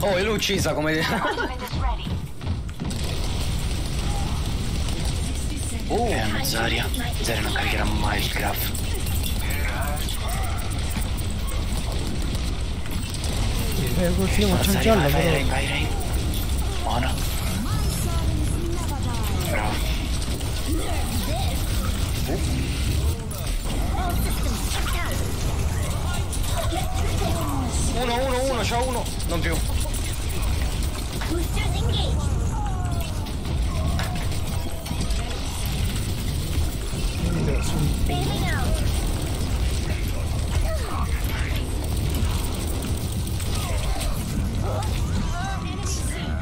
S2: Oh, e l'ho uccisa come...
S3: Uh, è mezz'aria. Zero non caricherà mai il graph.
S1: Eh, continuiamo a
S3: Forza,
S1: giallo però.
S3: vai, vai, vai.
S2: Uno, uno, uno, c'ho uno. Non più.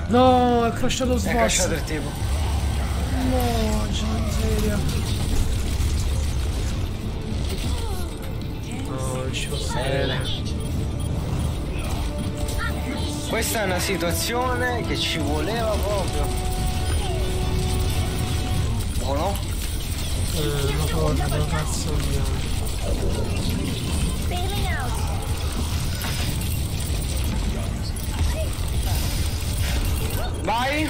S1: No, è crashato
S2: È
S1: Svox.
S2: casciato il tipo.
S1: No, c'è una miseria. No, non ci posso credere.
S2: Questa è una situazione che ci voleva proprio. O no?
S1: Eh, lo torno, lo cazzo via.
S2: Vai!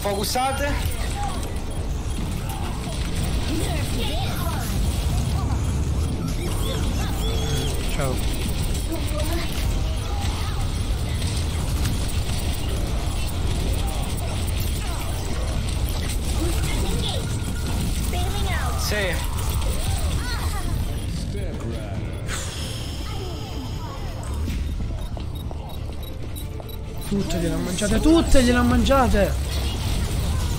S1: Focusate!
S4: Eh, ciao!
S2: Sì.
S1: Tutte gliele ha mangiate, tutte gliele ha mangiate!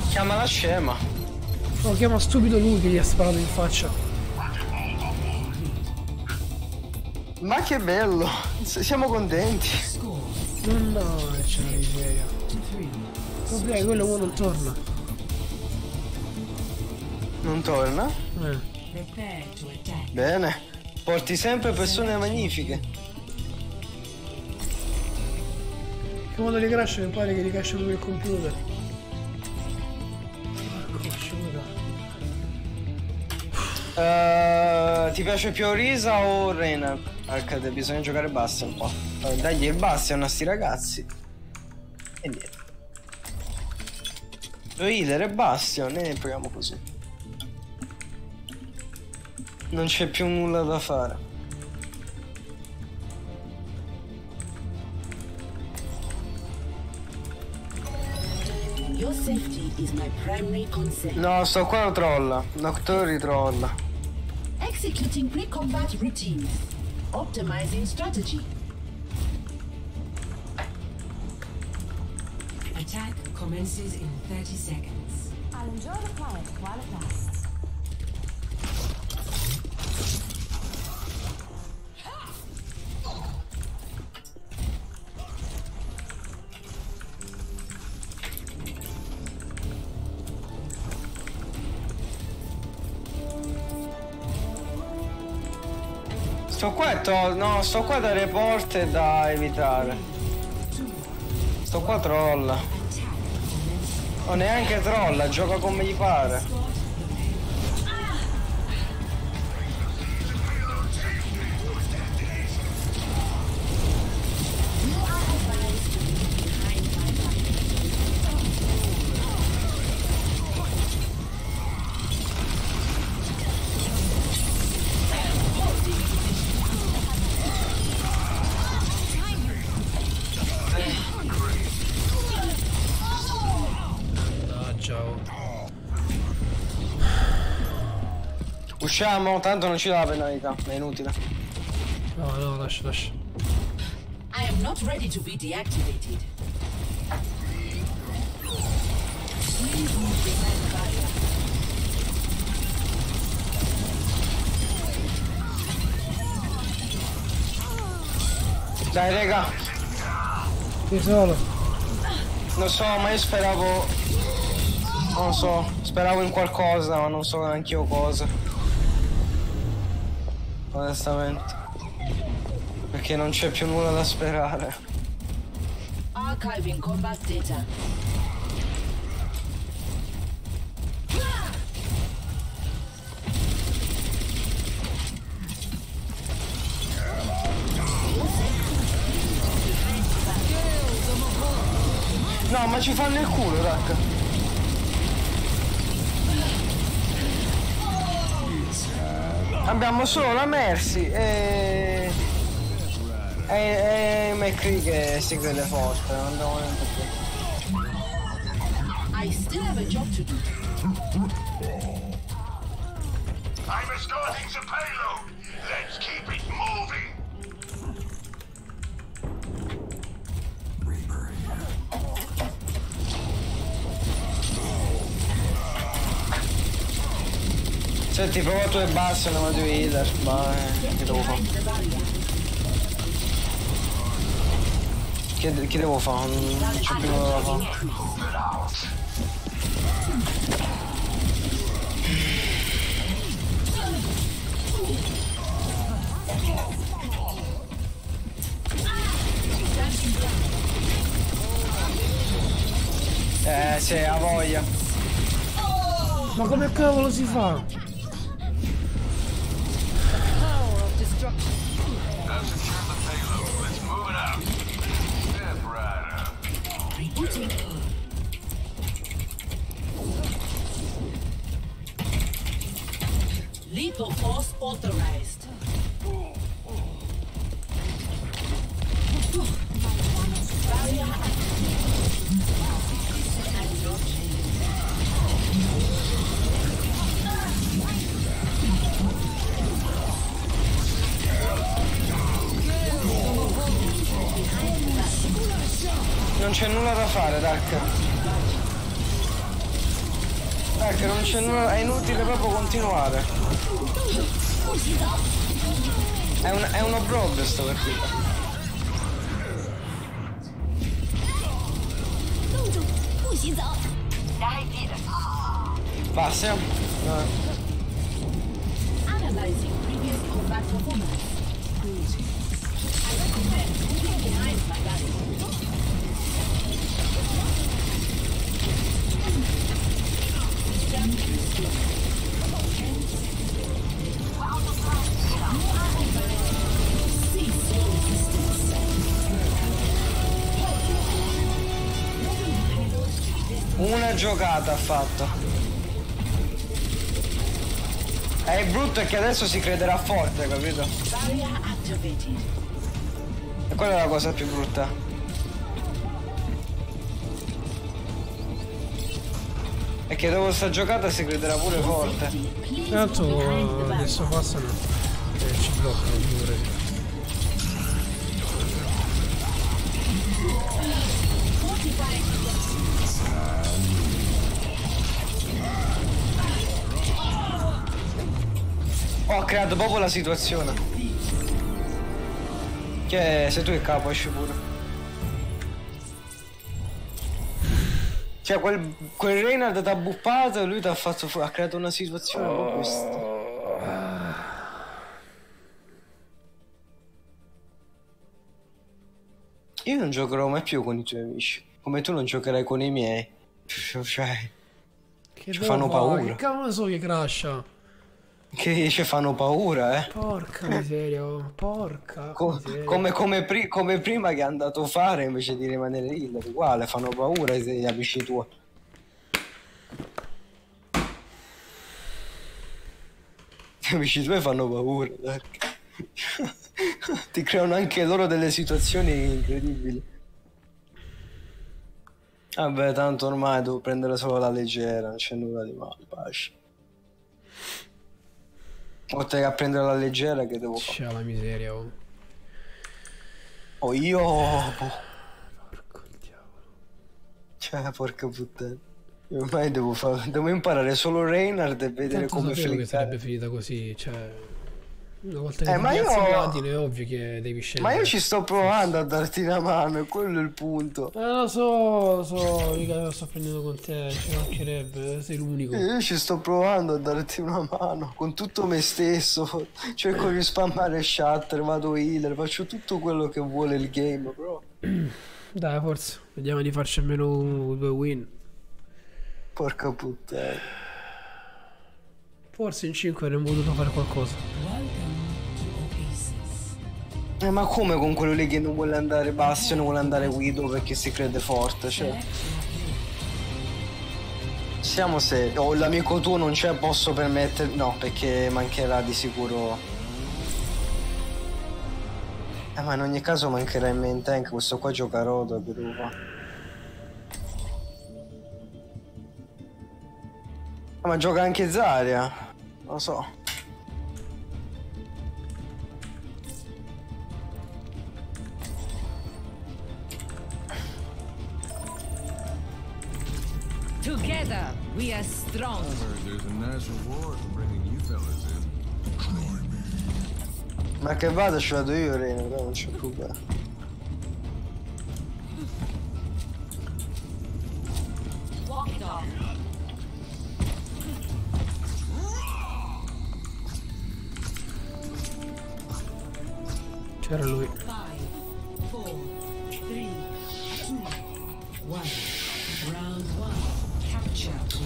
S2: Chiama la scema.
S1: Lo chiama stupido lui che gli ha sparato in faccia.
S2: Ma che bello. Siamo contenti.
S1: Non no, c'è una miseria. Problema quello non torna.
S2: Non torna? Bene. Porti sempre persone magnifiche.
S1: Che quando li crash mi pare che crash come il computer.
S2: Eh, ti piace più Risa o Reina? HD, bisogna giocare Bastion un po'. Eh, dagli il Bastion a sti ragazzi. E niente. Lo healer e Bastion e proviamo così. Non c'è più nulla da fare. No, sto qua lo trolla. Noctori trolla.
S7: Executing pre-combat routines. Optimizing strategy.
S6: Attack commences in 30 seconds.
S4: I'll enjoy the quiet while it lasts.
S2: Sto qua è to- No, sto qua da report e da evitare. Sto qua trolla. O neanche trolla, gioca come gli pare. Usciamo, tanto non ci dà la penalità, è inutile.
S1: No, no, lascia, lascia.
S7: I am not ready to be deactivated.
S2: Dai, raga,
S1: Sei solo.
S2: non so, ma io speravo. Non so, speravo in qualcosa, ma non so neanche io cosa. Onestamente. Perché non c'è più nulla da sperare.
S7: Archiving combat data.
S2: No, ma ci fanno il culo, raga. Abbiamo solo la Mercy e... E, e McCree che si crede forte, non andiamo niente più.
S7: I still have a job to do.
S2: Senti, prova tu e basta, non vado healer, ma eh, che devo fare? Che, che devo fare? Non c'è più nulla da fare. Eh, sì, ha voglia.
S1: Ma come cavolo si fa?
S2: Una giocata ha fatto. E il brutto è che adesso si crederà forte, capito? E quella è la cosa più brutta. È che dopo sta giocata si crederà pure forte.
S1: Tanto adesso passano e ci bloccano pure.
S2: Ho creato proprio la situazione. Che sei tu il capo, esci pure. Cioè quel, quel Reynard ti ha buppato e lui ti ha fatto ha creato una situazione proprio questa. Io non giocherò mai più con i tuoi amici. Come tu non giocherai con i miei. Cioè,
S1: Che
S2: Ci fanno paura.
S1: Che cavolo so che crasha?
S2: Che ci fanno paura, eh.
S1: Porca miseria, oh, porca
S2: Co-
S1: miseria.
S2: come, come pri- come prima che è andato a fare invece di rimanere lì, uguale, fanno paura gli amici tuoi. Gli amici tuoi fanno paura, dai. Ti creano anche loro delle situazioni incredibili. Vabbè, tanto ormai devo prendere solo la leggera, non c'è nulla di male, pace. A prendere la leggera che devo fare?
S1: C'è la miseria, oh.
S2: Oh, io... boh.
S1: Porco diavolo.
S2: Cioè, porca puttana. Ormai devo, fare, devo imparare solo Reynard e vedere
S1: Tanto
S2: come
S1: sapevo che sarebbe finita così, cioè... Una volta che
S2: Eh,
S1: ti
S2: ma io-
S1: è ovvio che devi scendere.
S2: Ma io ci sto provando a darti una mano, e quello è il punto.
S1: Eh, lo so, lo so, mica lo sto prendendo con te, ci mancherebbe, sei l'unico.
S2: Io ci sto provando a darti una mano, con tutto me stesso. Cerco di spammare shatter, vado healer, faccio tutto quello che vuole il game, bro.
S1: Dai, forza, vediamo di farci almeno due win.
S2: Porca puttana.
S1: Forse in 5 avremmo potuto fare qualcosa.
S2: Ma come con quello lì che non vuole andare Bastion, vuole andare Guido perché si crede forte, cioè... Siamo se... Oh, l'amico tuo non c'è, posso permettere... No, perché mancherà di sicuro... Eh, ma in ogni caso mancherà in main tank, questo qua gioca devo fare? Ah, ma gioca anche Zarya? Non lo so.
S8: Together, we are strong.
S9: There's a nice reward for bringing you fellas in.
S2: Ma che vado ci vado io Reno, però non c'è problema.
S1: C'era lui.
S6: Five, four, three, two,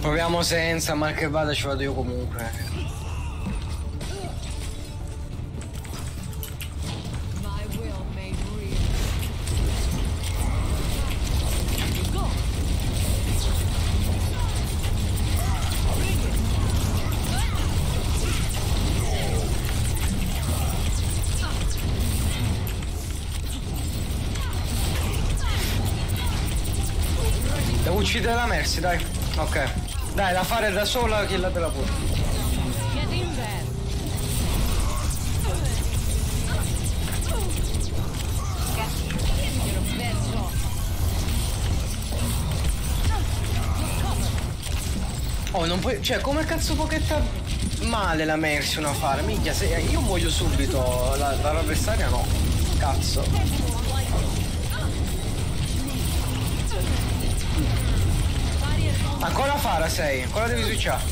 S2: Proviamo senza, ma che vada ci vado io comunque. Devo uccidere la Mercy, dai. Ok. Dai, da fare da sola, killatela pure.
S8: A.
S2: Oh, non puoi. Cioè, come cazzo pochetta male la Mercy una fare? Minchia, se io muoio subito, la- l'avversaria no. Cazzo. Ancora Fara sei, ancora devi switchare.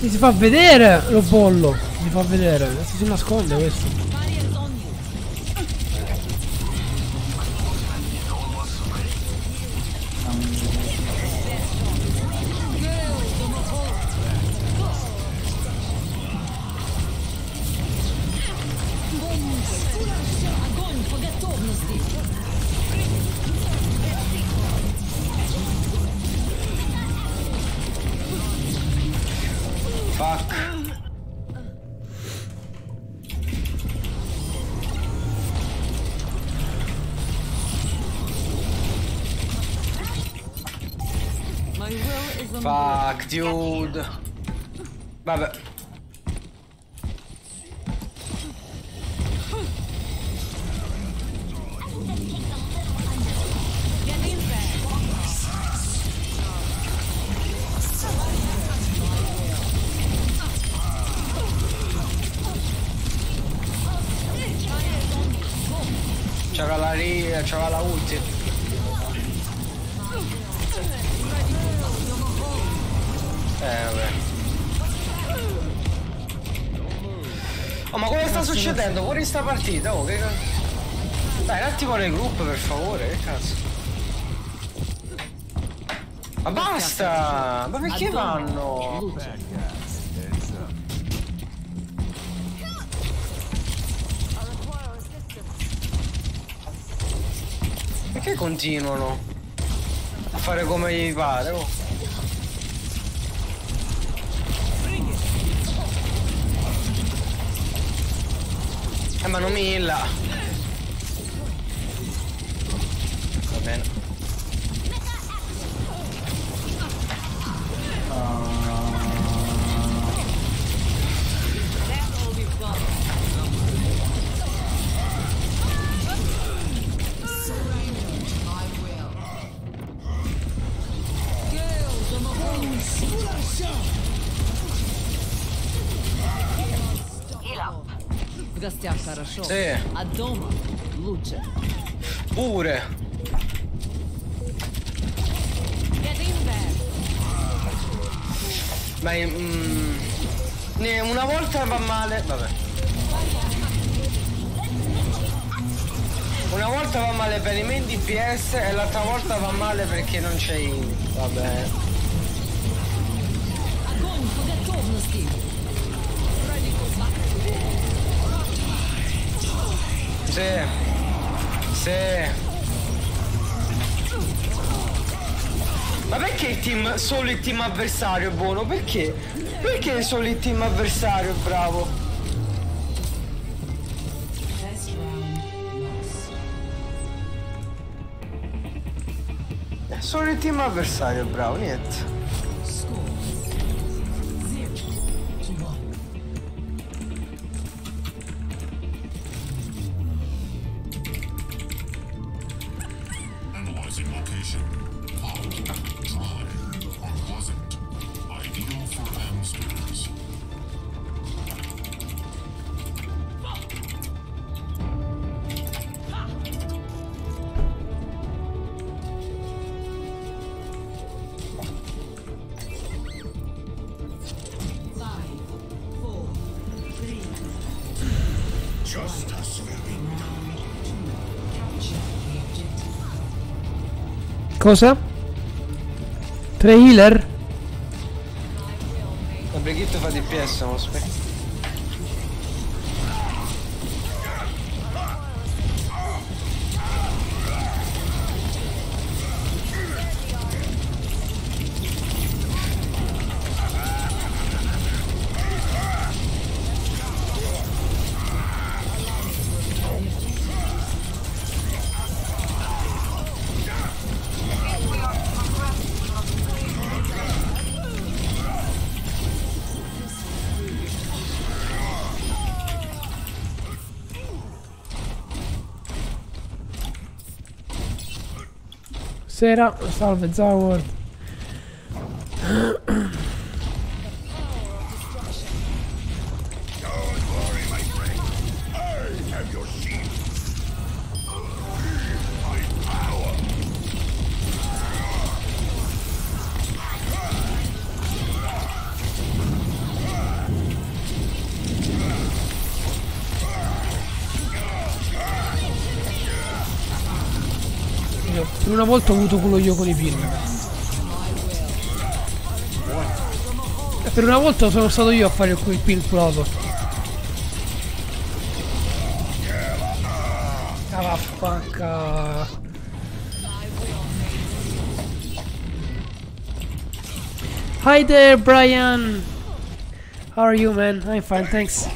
S1: Mi si fa vedere lo bollo. Mi fa vedere. Si nasconde questo.
S2: Fuck,
S8: хорошо.
S2: Sì.
S8: А дома лучше.
S2: Pure.
S8: Get in there.
S2: Ma mm, ne- una volta va male. Vabbè. Una volta va male per i main DPS e l'altra volta va male perché non c'è il. Vabbè. Sì. Sì. Ma perché il team, solo il team avversario è buono? Perché? Perché solo il team avversario è bravo? Solo il team avversario è bravo, niente.
S10: Location. Hot, dry, unpleasant. Ideal for hamsters.
S1: Cosa? Tre healer?
S2: La Brigitte fa DPS, non aspetta.
S1: Buonasera, salve Zaward. Volta ho avuto quello io con i pin. E per una volta sono stato io a fare il pin culato. Ah vaffanca. Hi there Brian! How are you man? I'm fine thanks.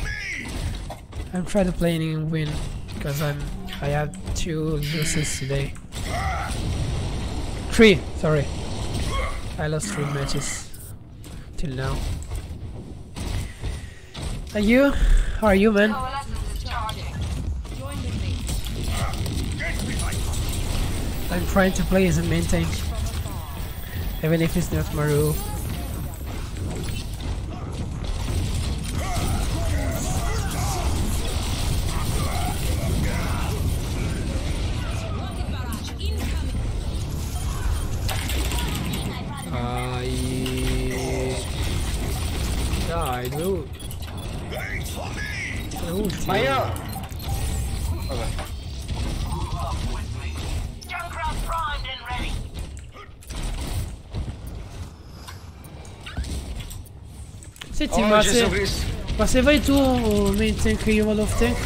S1: I'm trying to play and win because I'm I have two losses today. Three, sorry. I lost three matches till now. And you? How are you, man? I'm trying to play as a main tank, even if it's not Maru. Dai.
S2: Ma,
S1: se, ma se vai tu main tank e io vado off tank?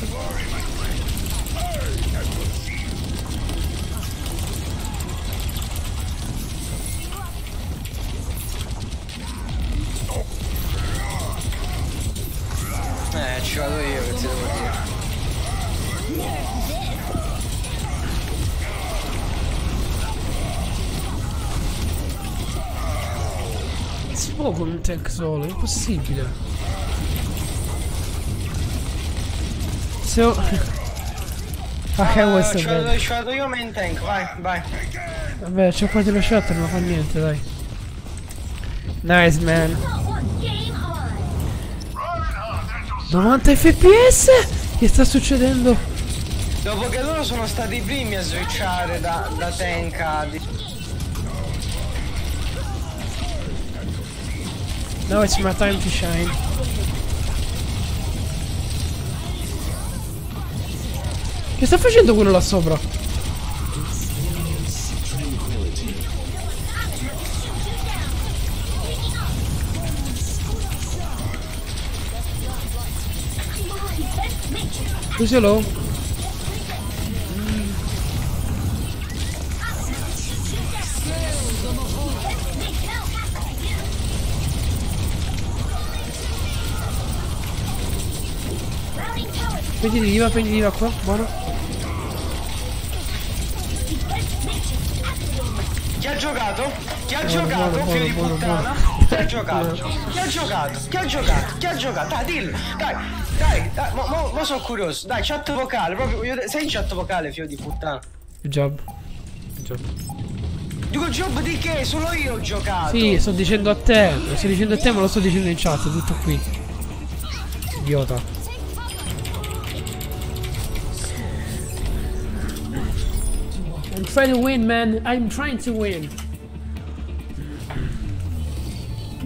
S2: Eh, ci vado io che ti devo dire.
S1: Si può con un tank solo, è impossibile. Se ho... Ah, che
S2: vado,
S1: sapere?
S2: ci vado io main tank, vai, vai.
S1: Vabbè, c'ho quasi lo shot, non fa niente, dai. Nice, man. 90 fps? Che sta succedendo?
S2: Dopo che loro sono stati i primi a switchare da, da tank a...
S1: Now it's my time to shine. Che sta facendo quello là sopra? Who's hello? Prendi di riva, prendi di riva qua, buono.
S2: Chi ha giocato? Chi ha
S1: Buono,
S2: giocato?
S1: buono,
S2: Figlio di
S1: buono,
S2: puttana?
S1: buono.
S2: Chi ha giocato? Chi ha giocato? Chi ha giocato? Chi ha giocato? Dai, dillo! Dai, dai, dai, mo, mo, mo sono curioso. Dai, chat vocale, proprio, io- sei in chat vocale, figlio di puttana.
S1: Job. Job.
S2: Dico job di che? Solo io ho giocato.
S1: Sì, sto dicendo a te. Lo sto dicendo a te, ma lo sto dicendo in chat, tutto qui. Idiota. I'm trying to win, man. I'm trying to win.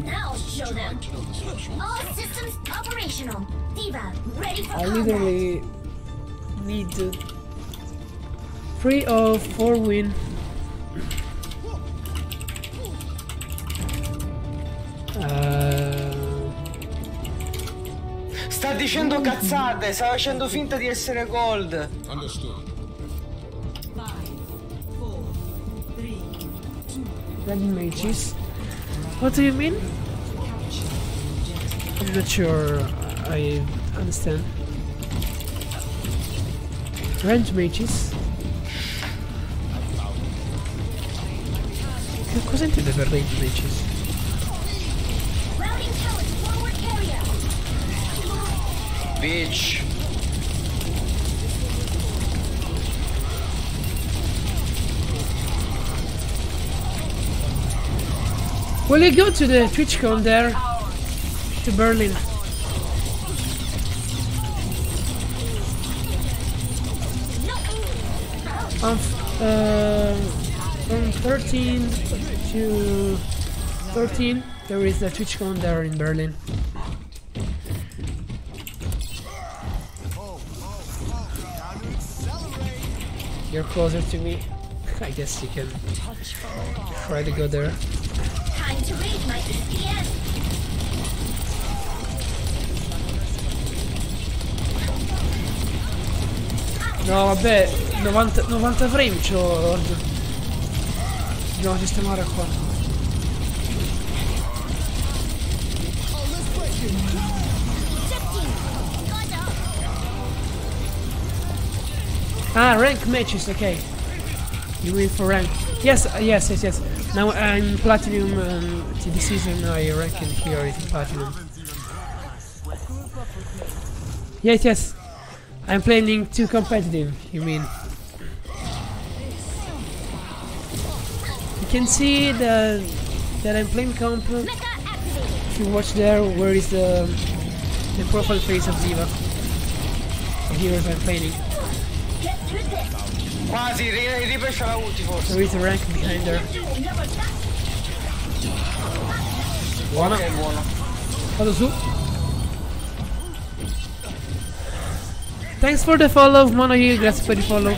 S4: Now show them. All systems operational. Diva, ready for
S1: I
S4: combat.
S1: literally need to three or four win. Uh,
S2: Sta dicendo cazzate, sta facendo finta di essere gold.
S10: Understood.
S1: Red mages. What do you mean? I'm not sure I understand. Range mages? Che cosa intende per range mages?
S4: Routing tower to forward carrier.
S2: Bitch.
S1: Will you go to the TwitchCon there? To Berlin. On, uh, from 13 to 13, there is a TwitchCon there in Berlin. You're closer to me. I guess you can try to go there.
S4: To my.
S1: No, vabbè, 90, 90 frame c'ho, Lord. Dobbiamo sistemare qua. Ah, rank matches, okay. You win for rank. Yes, yes, yes, yes. Now I'm platinum um, to the season I reckon here is platinum. Yes, yes. I'm playing too competitive, you mean? You can see the, that I'm playing comp. If you watch there, where is the, the profile face of Diva? Here I'm playing.
S2: Quasi, ri- ripescia la ulti forse.
S1: There is a rank behind her. Buona.
S2: Ok, buono.
S1: Vado su. Thanks for the follow, Mono Hill, grazie per il follow.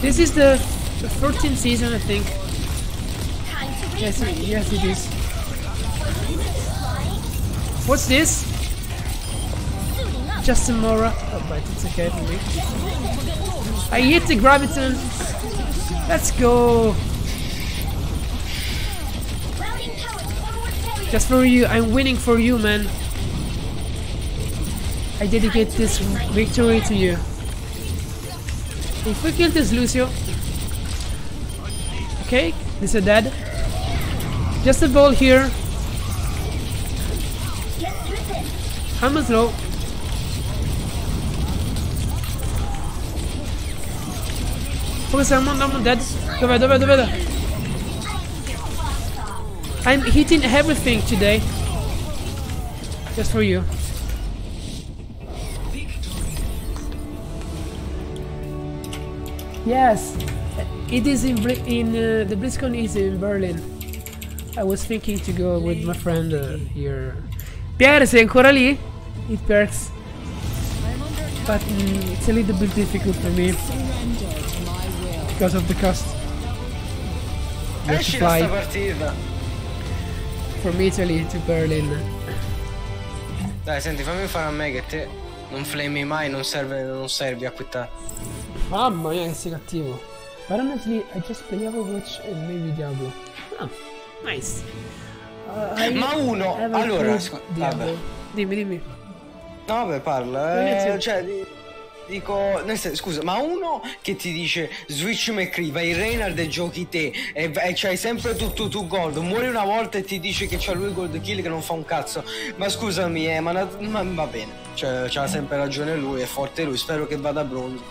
S1: This is the, the 14th season, I think. Yes, it- yes, it is. What's this? Just a Mora. Oh, but it's okay for me. I hit the Graviton. Let's go. Just for you. I'm winning for you, man. I dedicate this victory to you. If we kill this Lucio. Okay, this is dead. Just a ball here. Slow. Focus, I'm on, I'm on dead. Dov'è, dov'è, dov'è? dov'è? I'm hitting everything today. Just for you. Yes, it is in in uh, the BlizzCon is in Berlin. I was thinking to go with my friend uh, here. Pierre, sei ancora lì? It perks. But mm, it's a little bit difficult for me because of the cost.
S2: Esci da partita.
S1: from Italy to Berlin.
S2: Dai, senti, fammi fare a me che te non flami mai, non serve, non servi a quittare.
S1: Mamma mia che sei cattivo. But honestly, I just play Overwatch and maybe Diablo. Ah, nice. Uh,
S2: Ma uno,
S1: haven't
S2: allora,
S1: Diablo.
S2: vabbè.
S1: Dimmi, dimmi.
S2: No, vabbè, parla. Eh, cioè, di- dico, senso, scusa, ma uno che ti dice Switch McCree, vai in Reynard e giochi te e, e c'hai sempre tutto tu gold, muori una volta e ti dice che c'ha lui gold kill che non fa un cazzo. Ma scusami, eh, ma, ma va bene, cioè, c'ha sempre ragione lui, è forte lui, spero che vada a bronzo.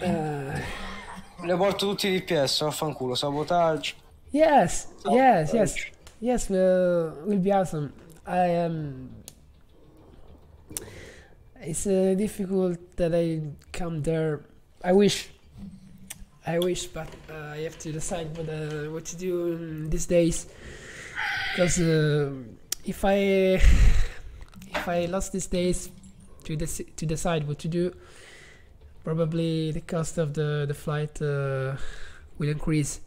S1: Uh,
S2: Le porto tutti i DPS, vaffanculo, sabotaggio.
S1: yes, yes, yes, yes. Will will be awesome. I um. It's uh, difficult that I come there. I wish. I wish, but uh, I have to decide what uh, what to do these days. Because uh, if I if I lost these days to dec- to decide what to do, probably the cost of the the flight uh, will increase,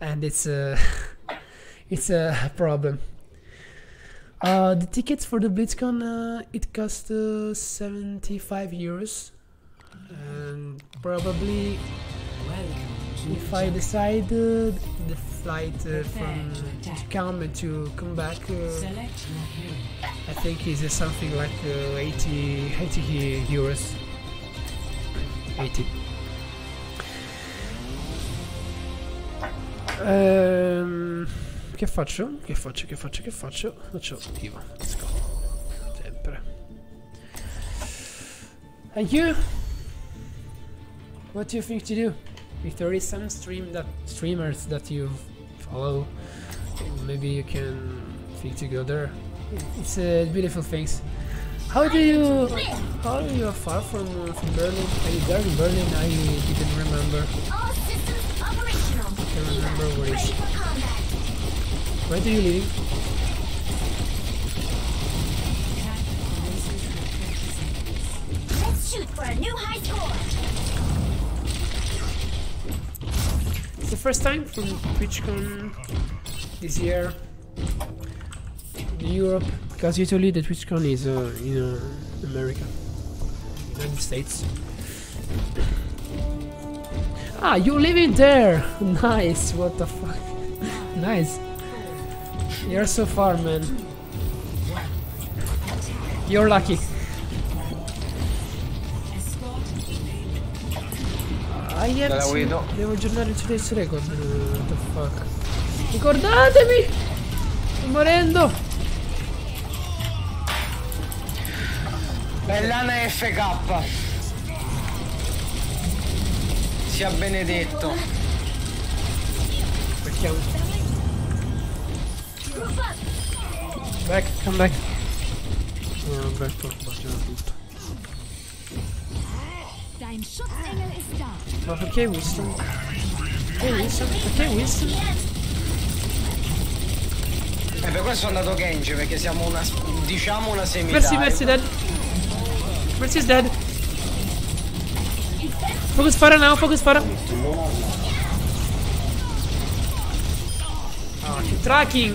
S1: and it's a it's a problem. Uh, the tickets for the BlitzCon uh, it cost uh, 75 euros, and probably if I decide uh, the flight uh, from to come and to come back, uh,
S6: Select your hero.
S1: I think is uh, something like uh, 80 80 euros. 80. Um, che faccio? Che faccio? Che faccio? Che faccio? Faccio attivo. Let's go. Sempre. And you? What do you think to do? If there is some stream that streamers that you follow, maybe you can think to go there. It's a beautiful things. How do you? How are you far from uh, from Berlin? Are you there in Berlin? I didn't remember.
S4: All systems operational.
S1: Can't remember where
S4: Ready
S1: is.
S4: for combat.
S1: Where do you live?
S4: Let's shoot for a new high score.
S1: It's the first time from TwitchCon this year in Europe because usually the TwitchCon is uh, in uh, America, United States. Ah, you live in there? Nice. What the fuck? nice. You're so far, man. You're lucky.
S2: Dalla
S1: sì,
S2: Guido.
S1: Devo aggiornare il Today's Record. uh, What the fuck? Ricordatemi! Sto morendo!
S2: Bellana FK. Sia benedetto.
S1: Perché. Back, come back. No, back, tutto.
S8: Dein Schutzengel ist da.
S1: Ma perché Winston? Perché Winston? Perché Winston?
S2: E per questo è andato Genji, perché siamo una. diciamo una semi
S1: Mercy, Mercy dead. Mercy is dead. Focus fire now, focus fire. Ah, keep tracking.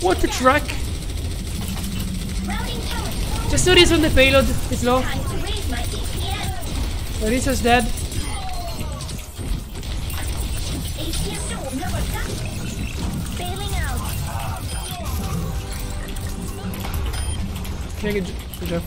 S1: What the track?
S4: Routing power.
S1: Just notice on the payload. It's low.
S4: Time to raise my APM.
S1: Marisa's dead.
S4: APM door number one. Bailing out.
S1: Okay, good, j- good job.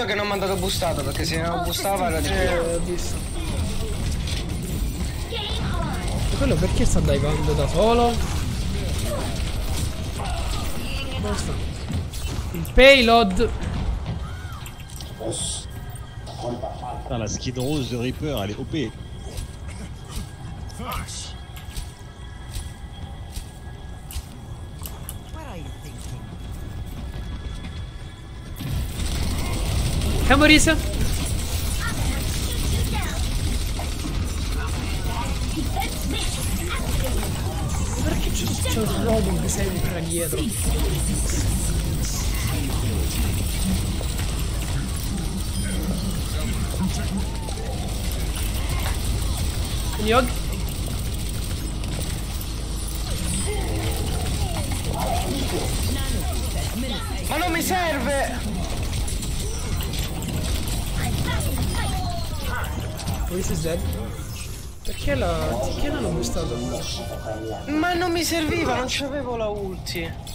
S2: Peccato che non mi ha dato bustato, perché se non bustava era di
S1: Eh, visto. E quello perché sta divando da solo? Basta. Il payload.
S11: Putain, la skin rose de Reaper, elle est OP.
S1: Come Marisa. Perché c'è, c'è un robot sempre dietro? Bustato?
S2: Ma non mi serviva, non c'avevo la ulti.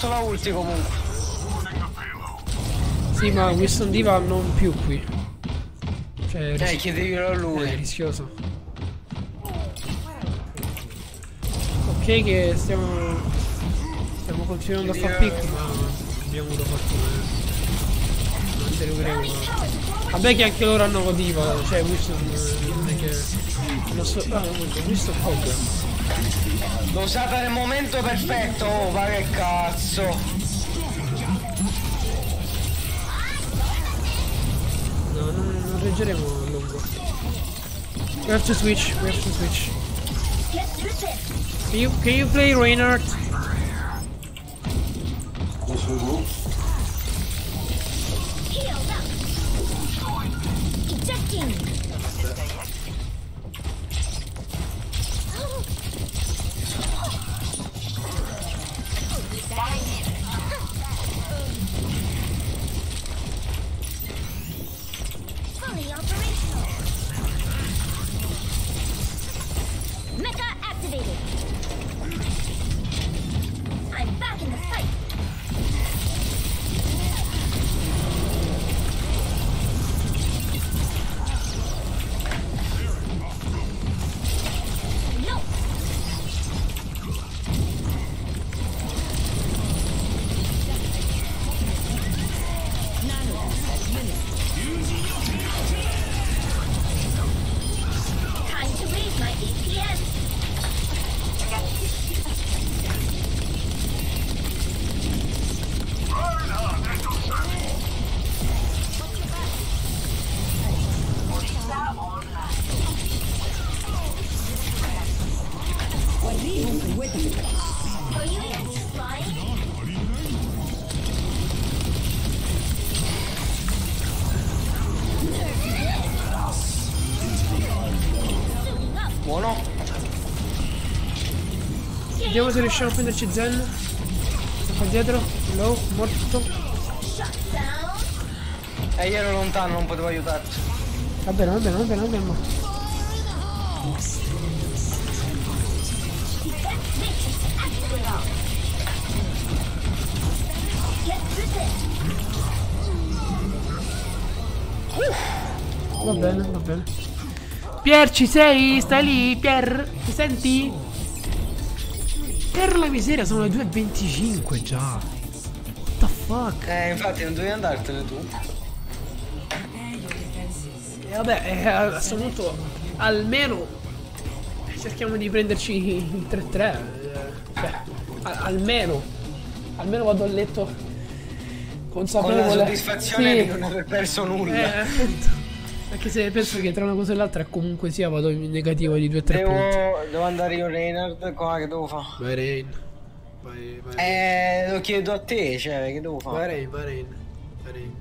S1: fatto la
S2: ulti comunque.
S1: Sì, ma Winston Diva non più qui. Cioè,
S2: eh, chiedeglielo a lui.
S1: È rischioso. Ok che stiamo... Stiamo continuando Chiediamo... a far pick, ma abbiamo avuto fortuna. Eh. Non si recuperiamo. Vabbè che anche loro hanno Diva, cioè Winston eh, non è che... Non so... Ah, Winston Hog.
S2: L'ho usata nel momento perfetto, oh, ma che cazzo.
S1: no non, non reggeremo a lungo. We have to switch we have to switch. Can you, can you play Reinhardt vediamo se riusciamo a prenderci Zen sta qua dietro low morto.
S2: E io ero lontano, non potevo aiutarti.
S1: va bene va bene va bene va bene. Va bene, va bene. Pier, ci sei? Stai lì? Pier, mi senti? Per la miseria, sono le 2.25 già. What the fuck?
S2: Eh, infatti non dovevi andartene tu.
S1: E vabbè, eh, a questo punto almeno cerchiamo di prenderci il 3-3. eh, Cioè, almeno. Almeno vado a letto
S2: Con
S1: consapevole.
S2: la soddisfazione
S1: Sì.
S2: di non aver perso nulla.
S1: Eh, appunto. Anche se penso che tra una cosa e l'altra comunque sia vado in negativo di 2-3 punti.
S2: Devo, andare io Reynard, qua che devo fare?
S1: Vai Rain. Vai, vai.
S2: Eh, lo chiedo a te, cioè, che devo
S1: Vai
S2: fare?
S1: Rain, vai Rain. Vai Rain.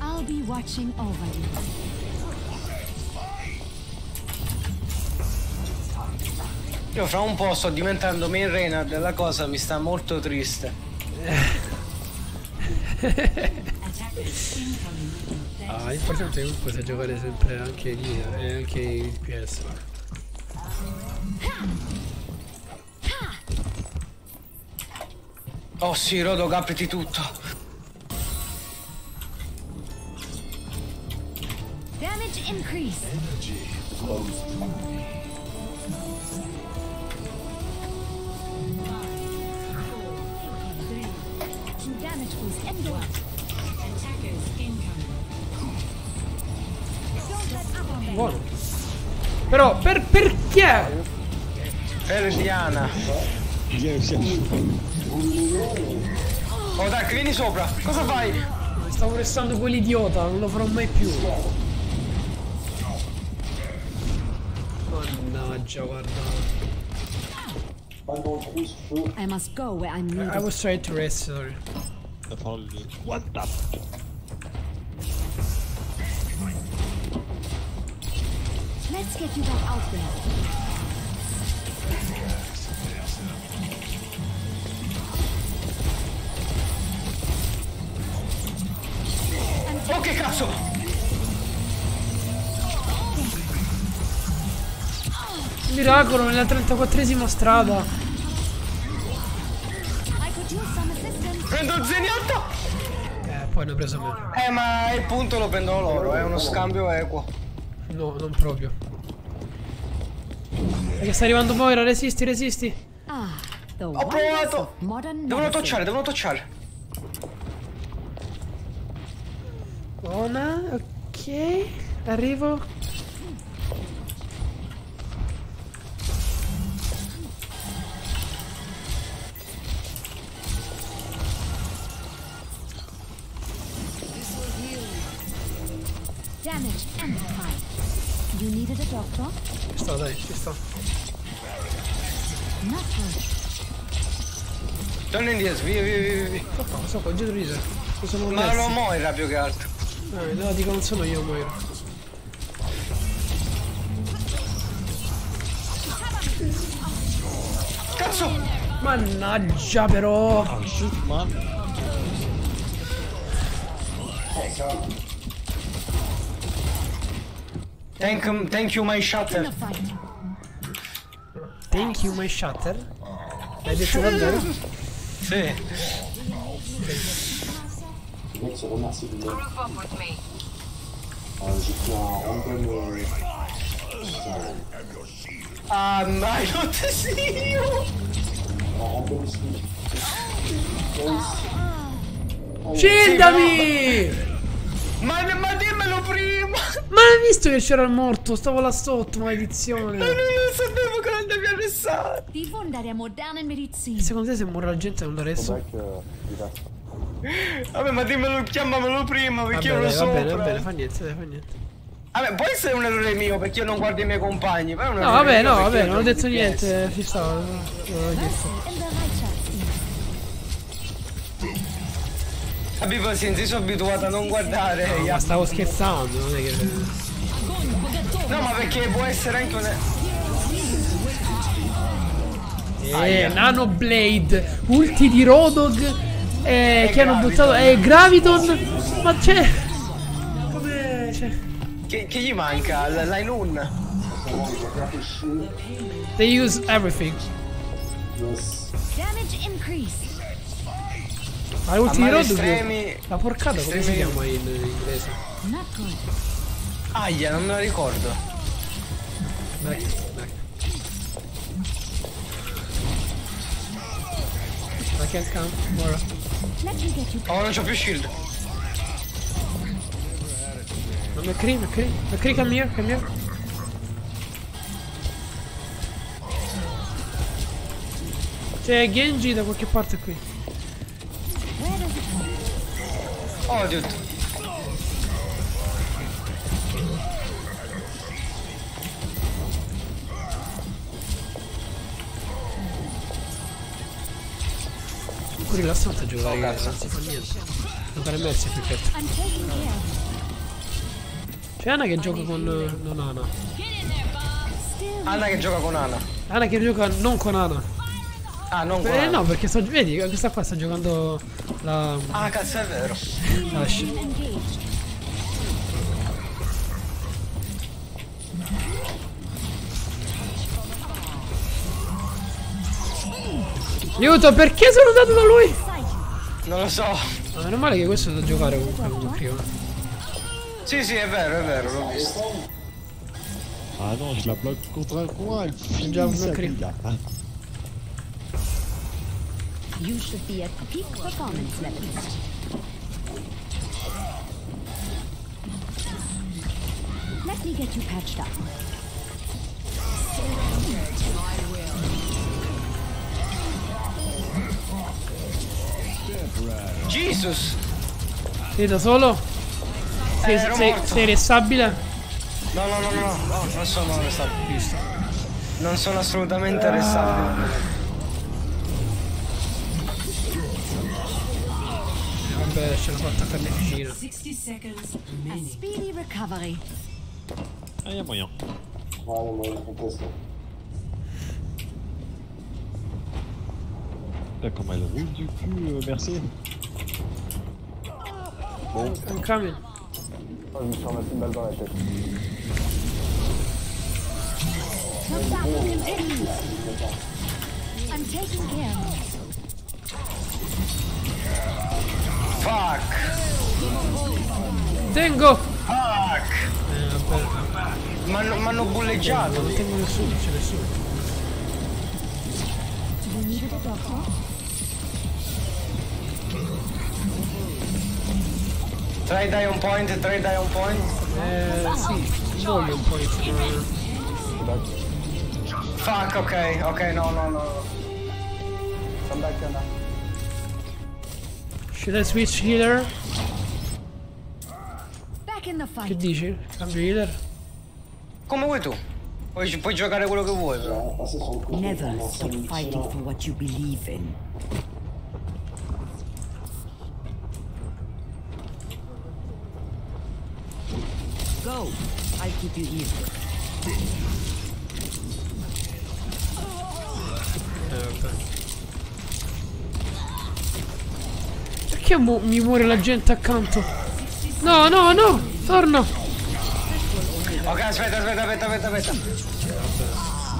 S8: I'll be watching over you.
S2: Io fra un po' sto diventando main Reynard e la cosa mi sta molto triste.
S1: Ah, l'importante comunque è giocare sempre anche lì e anche il PS.
S2: Oh sì, Rodog, apriti tutto.
S8: Damage increase. Damage boost endure.
S6: Attackers incoming.
S8: Don't let up on them.
S1: Buono. Però per perché?
S2: Per Diana. Oh Dark, vieni sopra. Cosa fai?
S1: Stavo restando quell'idiota, non lo farò mai più. Mannaggia, guarda.
S8: I must go where I'm needed.
S1: I was trying to rest, sorry.
S11: What the
S8: Let's get you back out there.
S2: Oh che cazzo!
S1: Miracolo nella 34esima strada.
S2: Prendo il zeniotto!
S1: poi ne ho preso meno.
S2: Eh, ma il punto lo prendono loro, è uno scambio equo.
S1: No, non proprio. Perché sta arrivando Moira, resisti, resisti.
S8: Ah,
S2: Ho provato! Devono tocciare, devono tocciare.
S1: Buona, ok. Arrivo.
S8: A doctor?
S1: Ci sto, dai, ci sto.
S2: Torna indietro, via, via, via, via.
S1: Sto qua, sto qua, dietro di te. Sono
S2: Ma
S1: messi.
S2: lo Moira più che altro.
S1: Eh, no, dico non sono io, Moira.
S2: Cazzo!
S1: Mannaggia però!
S11: Oh shit, man.
S2: Thank, thank you my
S8: In
S2: shutter.
S8: a fight.
S1: Thank you, my shutter. L'hai detto davvero?
S2: Sì.
S5: mec se remercie du mec. Euh, J'ai pris un random.
S2: Ma non! Ma, dimmelo prima!
S1: Ma hai visto che c'era il morto? Stavo là sotto, maledizione.
S2: Ma non lo sapevo che non devi arrestare!
S1: Secondo te se muore la gente non adesso?
S5: C'est vrai que. Il a.
S2: Vabbè, ma dimmelo, chiamamelo prima perché
S1: Vabbè,
S2: io lo so.
S1: va bene, va bene, fa niente, dai, fa niente.
S2: Vabbè, può essere un errore mio perché io non guardo i miei compagni. Però è un
S1: No, vabbè,
S2: mio
S1: no, vabbè, non ho detto niente, ci stava. Non l'ho chiesto.
S8: In Bereitschaft.
S2: PS. Abbi pazienza, io sono abituato a non guardare gli
S1: Ma stavo scherzando, non è che.
S2: No, ma perché può essere anche un.
S1: Eh. Nano Blade, ulti di Rodog eh, che hanno buttato. Eh, Graviton. Ma c'è. Come. Cioè.
S2: Che, che gli manca? L'Ainun?
S1: They use everything.
S5: Yes.
S8: Damage increased.
S1: Ma l'ulti di Rodog.
S2: estremi-
S1: La porcata come si
S2: estremi-
S1: chiama in inglese?
S2: Aia, non me la ricordo.
S1: Dai, dai. I can't come. Mora.
S8: Let me get you.
S2: Oh, non c'ho più shield.
S1: No, McCree, McCree. McCree, come here, come here. C'è Genji da qualche parte qui.
S2: Oh, dude.
S1: Un rilassante giocare
S2: Oh, cazzo.
S1: non si fa niente. Più.
S8: I'm taking care of you.
S1: C'è Ana che gioca con. non.
S8: Still.
S2: Anna che gioca con Ana.
S1: Ana che gioca non con Ana.
S2: Ah, non
S1: Eh
S2: Ana.
S1: no, perché sto. Vedi, questa qua sta giocando la.
S2: Ah, cazzo, è vero.
S1: la sci-
S8: Engaged.
S1: Aiuto, perché sono andato da lui?
S2: Non lo so.
S1: Ma meno male che questo è da giocare comunque prima.
S2: Sì, sì, è vero, è vero, l'ho visto.
S11: Ah non, je la bloque contre un coin, elle finit sa
S8: You should be at peak performance levels. Let me get you patched up.
S2: Jesus!
S1: Sei da solo? Sei,
S2: Eh,
S1: sei, sei restabile?
S2: No, no, no, no, no, no, non sono arrestabile. Non sono assolutamente arrestabile.
S8: باش
S6: المنطقة
S8: اللي حجينا
S11: Ah, y'a moyen. Là, comment elle roule du cul, merci.
S1: Bon.
S5: Oh, je me suis ramassé une balle dans la tête.
S8: I'm taking care.
S2: Fuck!
S1: Tengo!
S2: Fuck!
S1: Eh, vabbè.
S2: Mi hanno bulleggiato.
S1: Non tengo nessuno, c'è nessuno.
S2: Try die on point, try die on point.
S1: Eh, sì, voglio un po' di
S2: Fuck, ok, ok, no, no, no.
S5: Come back here now.
S1: Should I switch healer?
S8: Back in the
S1: Che
S8: fight.
S1: dici? Cambio healer?
S2: Come vuoi tu? Puoi, puoi giocare quello che vuoi, però.
S5: Passer sur le côté.
S7: Never
S5: commencer
S7: stop
S5: ici,
S7: fighting
S5: là.
S7: for what you believe in. Go. I'll keep you here.
S1: Perché mu- mi muore la gente accanto? No, no, no! Torno!
S2: Ok, aspetta, aspetta, aspetta, aspetta, aspetta.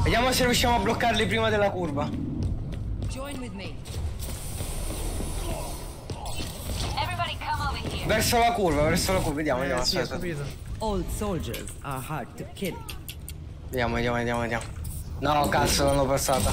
S2: Vediamo se riusciamo a bloccarli prima della curva.
S8: Join with me.
S12: Everybody come over here.
S2: Verso la curva, verso la curva. Vediamo, vediamo,
S1: Eh, sì, ho
S2: aspetta.
S1: capito.
S7: Old soldiers are hard to kill.
S2: Vediamo, vediamo, vediamo, vediamo. No, cazzo, l'hanno passata.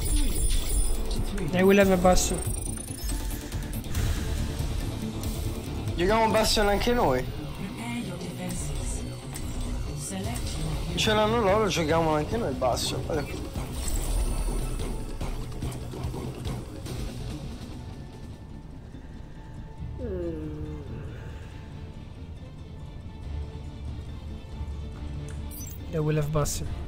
S1: E Willem è basso.
S2: Giochiamo Bastion anche noi. Ce l'hanno loro, giochiamo anche noi Bastion. Guarda qui.
S1: E Willem basso.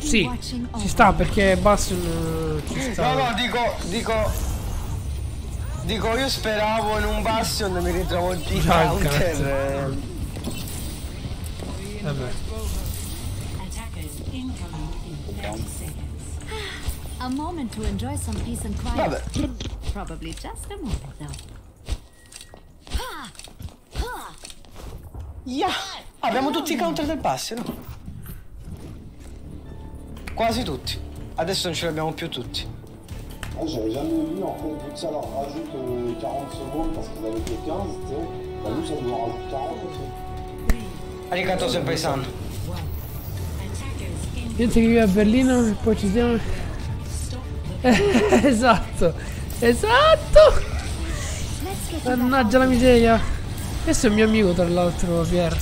S1: Sì, ci sta perché Bastion eh, ci sta.
S2: No, no, dico, dico. Dico, io speravo in un Bastion e mi ritrovo il
S1: Ah,
S2: counter.
S1: Vabbè.
S6: attackers incoming in 30 seconds.
S8: A moment to enjoy some peace and quiet.
S2: Vabbè.
S8: Probably just a moment though. Ha! Ha!
S2: Yeah. Abbiamo tutti i counter del Bastion? Quasi tutti. Adesso non ce li abbiamo più tutti.
S5: Ah, J'avais jamais vu en fait, vu que ça leur rajoute euh, 40 secondes parce qu'ils avaient que 15, tu sais. Bah, nous, ça nous en rajoute 40 aussi.
S2: Arigato sempre san.
S1: Niente che vive a Berlino e poi ci siamo. esatto. Esatto. Mannaggia la miseria. Questo è un mio amico tra l'altro, Pier.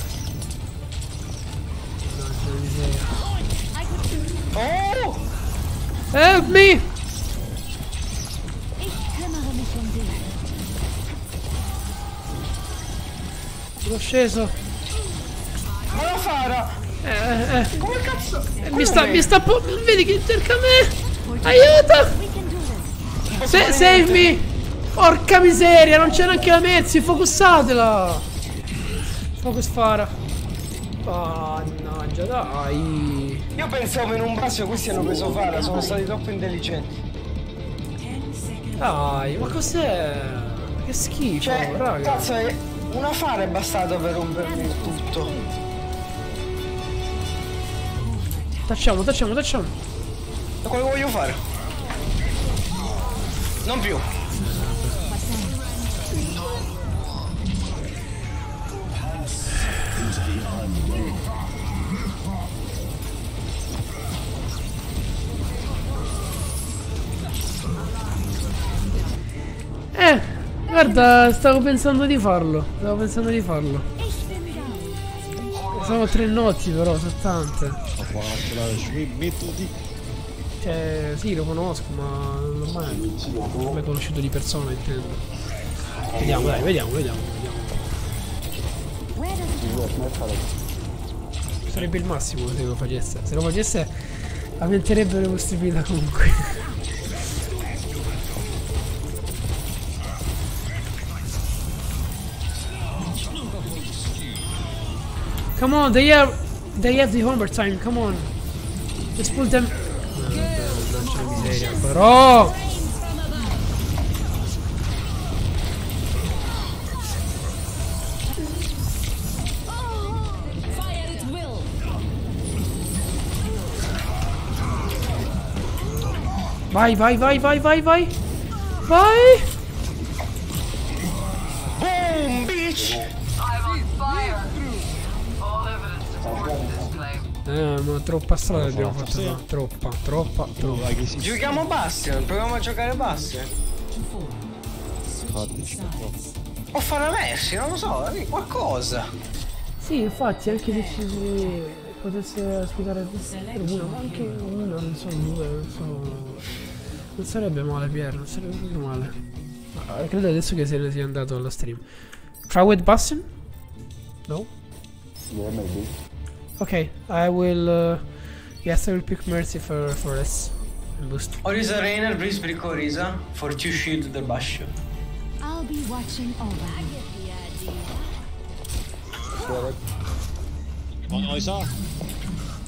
S1: Help me!
S8: Ich kümmere mich um dich.
S1: Sono sceso.
S2: Ma la fara!
S1: Eh, eh, eh.
S2: Come cazzo?
S1: Eh, Mi sta, mi sta po- Vedi che cerca me! Aiuto! Se- save me! Porca miseria, non c'è neanche la mezzi, focussatela! Focus fara. Mannaggia, dai.
S2: Io pensavo in un Bastion questi hanno preso fara, sono stati troppo intelligenti.
S6: 10 seconds.
S1: Dai, ma cos'è? Che schifo,
S2: Cioè,
S1: raga.
S2: cazzo, è- una fara è bastata per rompermi il tutto.
S1: Tacciamo, tacciamo, tacciamo.
S2: È quello voglio fare. Non più.
S1: Eh, guarda, stavo pensando di farlo. Stavo pensando di farlo. Sono tre notti però, sono tante. Cioè, sì, lo conosco, ma non l'ho mai, mai conosciuto di persona, intendo. Vediamo, dai, vediamo, vediamo, vediamo. Sarebbe il massimo se lo facesse. Se lo facesse aumenterebbe le possibilità comunque. Come on, they have they have the homework time, come on. Let's pull them.
S8: Will.
S1: Vai, vai, vai, vai, vai, vai. Vai.
S2: Boom, bitch!
S1: Eh, ma troppa strada abbiamo fatto. no? Troppa, troppa, troppa.
S2: Giochiamo Bastion, proviamo a giocare Bastion. O fare Messi, non lo so, eh, qualcosa.
S1: Sì, infatti, anche se ci potesse ospitare uno, ma anche uno, non so, due, non so. Non sarebbe male, Pier, non sarebbe proprio male. Ma credo adesso che se ne sia andato allo stream. Try with Bastion? No?
S5: Yeah, maybe.
S1: Okay, I will. Uh, yes, I will pick Mercy for for us. And boost.
S2: Orisa Rainer, please pick Orisa for two shield the Bastion.
S8: I'll be watching over you.
S11: On Orisa?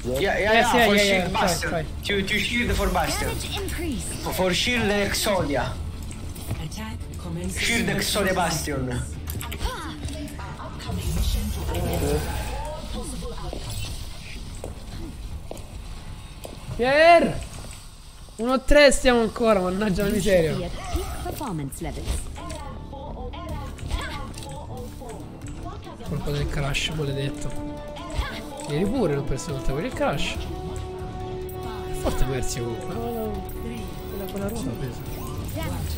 S2: Yeah, yeah,
S1: Yes,
S2: yeah,
S1: yeah,
S2: for
S1: yeah,
S2: shield
S1: yeah, try,
S2: Bastion.
S1: try.
S2: Two, two shield for Bastion.
S8: Damage increase.
S2: For shield Exodia. Shield Exodia Bastion.
S1: Pier! 1-3 stiamo ancora, mannaggia la miseria. Colpa del crash, maledetto. Ieri pure non perso molto per il crash. Forte Mercy comunque. Quella, quella ruota ha preso.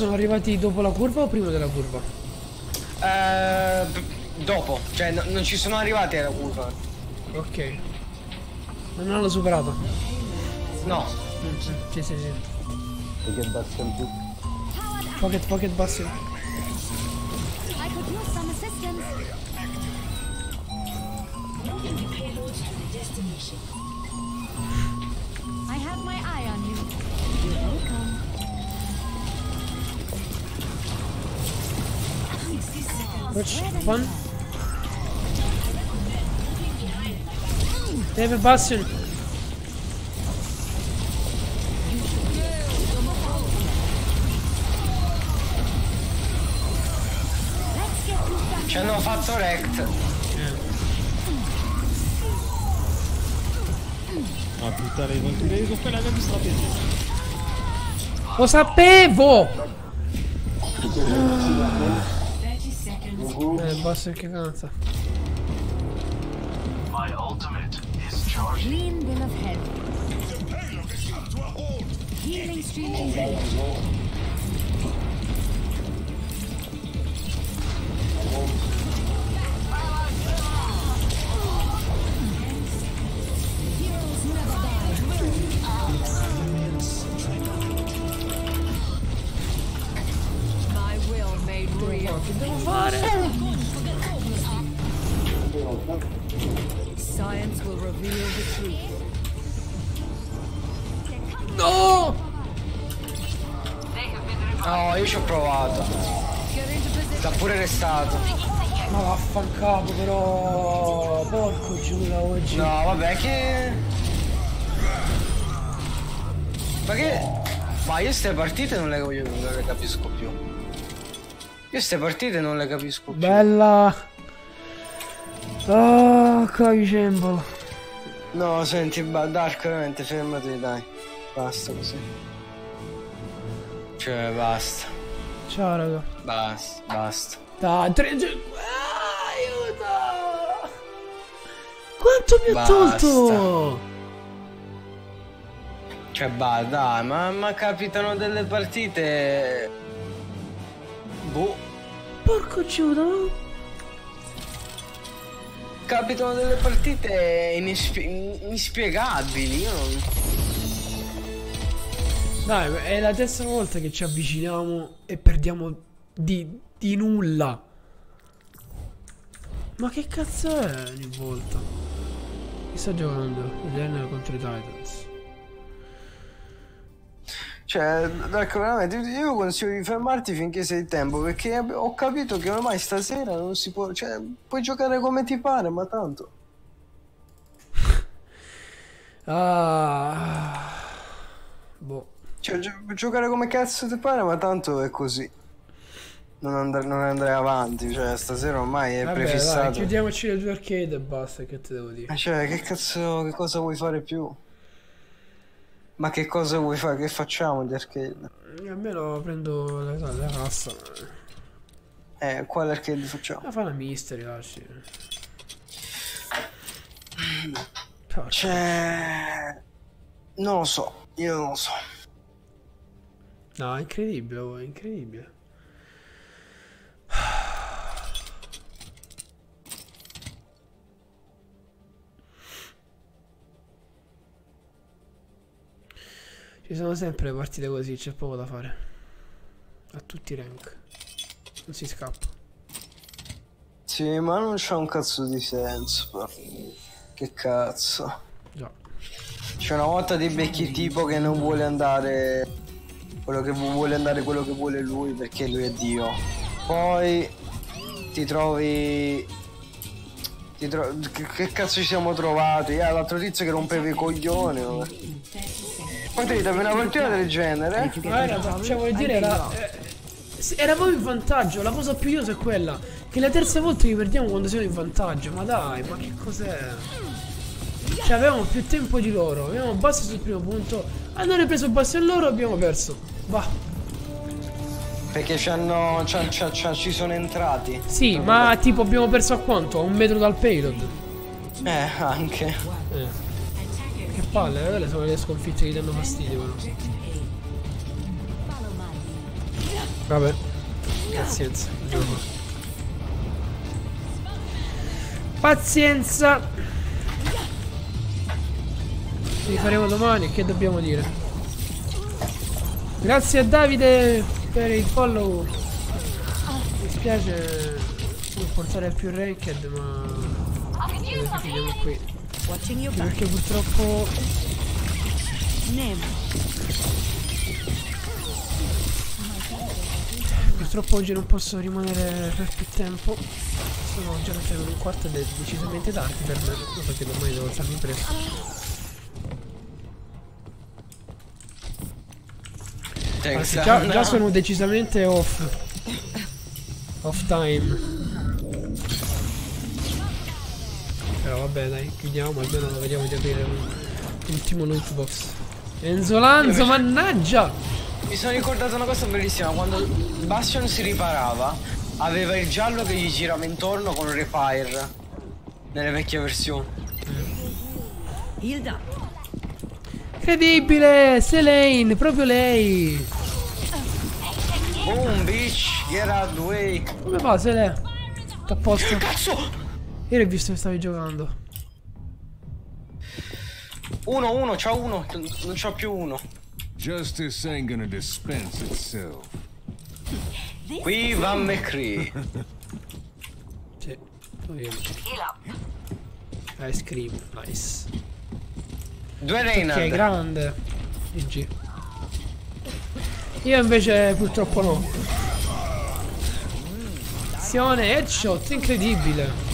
S1: sono arrivati dopo la curva o prima della curva?
S2: Eh, dopo, cioè no- non ci sono arrivati alla curva.
S1: Ok. Non hanno superato.
S2: No.
S1: Mm, sì, sì, sì.
S5: To get Bastion too.
S1: Pocket, pocket, bassi. Which one? They have a bastion.
S2: Ci hanno fatto rect.
S11: Ah ils ont fait la même stratégie.
S1: Lo sapevo!
S6: 30 seconds.
S1: Eh, il boss che cazzo.
S10: My ultimate is charged.
S8: Clean bill of health. Healing stream engaged.
S12: My
S2: provato. L'ha pure restato.
S1: Ma vaffancapo però. Porco giura oggi.
S2: No, vabbè che. Ma che... Ma io ste partite non le, non le capisco più. Io ste partite non le capisco più.
S1: Bella. Oh, cavicembolo.
S2: No, senti, Dark, veramente, fermati, dai. Basta così. Cioè, basta.
S1: Ciao, raga.
S2: Basta, basta.
S1: Dai, 3 Aiuto! Quanto mi ha tolto?
S2: Cioè, bah, dai, ma, ma capitano delle partite... Boh.
S1: Porco giudo.
S2: Capitano delle partite inispi- inspiegabili. Io non...
S1: Dai, è la terza volta che ci avviciniamo e perdiamo di, di nulla. Ma che cazzo è ogni volta? Chi sta giocando? Elena contro i Titans.
S2: Cioè, Dark, veramente, io consiglio di fermarti finché sei in tempo, perché ho capito che ormai stasera non si può... Cioè, puoi giocare come ti pare, ma tanto...
S1: Ah. Boh.
S2: Cioè, gio- giocare come cazzo ti pare, ma tanto è così. Non, andare, non andrai avanti, cioè, stasera ormai è
S1: Vabbè, dai,
S2: prefissato.
S1: chiudiamoci le due arcade e basta, che te devo dire.
S2: Cioè, che cazzo, che cosa vuoi fare più? Ma che cosa vuoi fare? Che facciamo di arcade?
S1: Almeno prendo la, la cassa.
S2: Eh, quale arcade facciamo?
S1: Ma fa una mystery, lasci.
S2: Cioè... Non lo so, io non lo so.
S1: No, è incredibile, oh, è incredibile. Ci sono sempre partite così, c'è poco da fare. A tutti i rank. Non si scappa.
S2: Sì, ma non c'ha un cazzo di senso, però. Che cazzo.
S1: Già.
S2: C'è una volta ti becchi il tipo che non vuole andare quello che vu- vuole andare quello che vuole lui perché lui è Dio. Poi ti trovi ti tro- che, che cazzo ci siamo trovati? Ah, l'altro tizio che rompeva i coglioni. Poi ti ritrovi una partita del genere.
S1: Ma era, cioè vuol dire era, eh, eravamo in vantaggio, la cosa più iosa è quella che le terze volte li perdiamo quando siamo in vantaggio, ma dai, ma che cos'è? Cioè avevamo più tempo di loro, avevamo bassi sul primo punto, hanno ripreso bassi a loro e abbiamo perso. Va.
S2: Perché c'ha- c'ha- ci sono entrati.
S1: Sì, ma tipo abbiamo perso a quanto? A un metro dal payload.
S2: Eh, anche.
S1: Eh. Che palle, quelle sono le sconfitte che ti danno fastidio però. Vabbè. Pazienza. avanti. Pazienza. Ci rifaremo domani, che dobbiamo dire? Grazie a Davide per il follow. Mi spiace non portare più ranked, ma chiudiamo qui. Perché purtroppo. Purtroppo oggi non posso rimanere per più tempo. Sono già le 3 un quarto ed è decisamente tardi per me, no, perché ormai devo alzarmi presto. Anzi, già, già sono decisamente off. Off time. Però vabbè dai, chiudiamo, almeno vediamo di aprire un ultimo loot box. Enzo Lanzo, mannaggia!
S2: Mi sono ricordato una cosa bellissima, quando Bastion si riparava, aveva il giallo che gli girava intorno con Repair. Nelle vecchie versioni.
S8: Hilda.
S1: Incredibile! Selene, proprio lei!
S2: Boom, bitch, get out the way.
S1: Come va, Selene? T'à posto?
S2: Cazzo!
S1: Io ho visto che stavi giocando.
S2: Uno, uno, c'ho uno, non c'ho più uno.
S9: Justice ain't gonna dispense itself.
S2: Qui va McCree.
S1: Sì, ovviamente. Ice cream, nice.
S2: Due
S1: Ok,
S2: Reynard.
S1: grande. GG. Io invece purtroppo no. Azione, headshot, incredibile.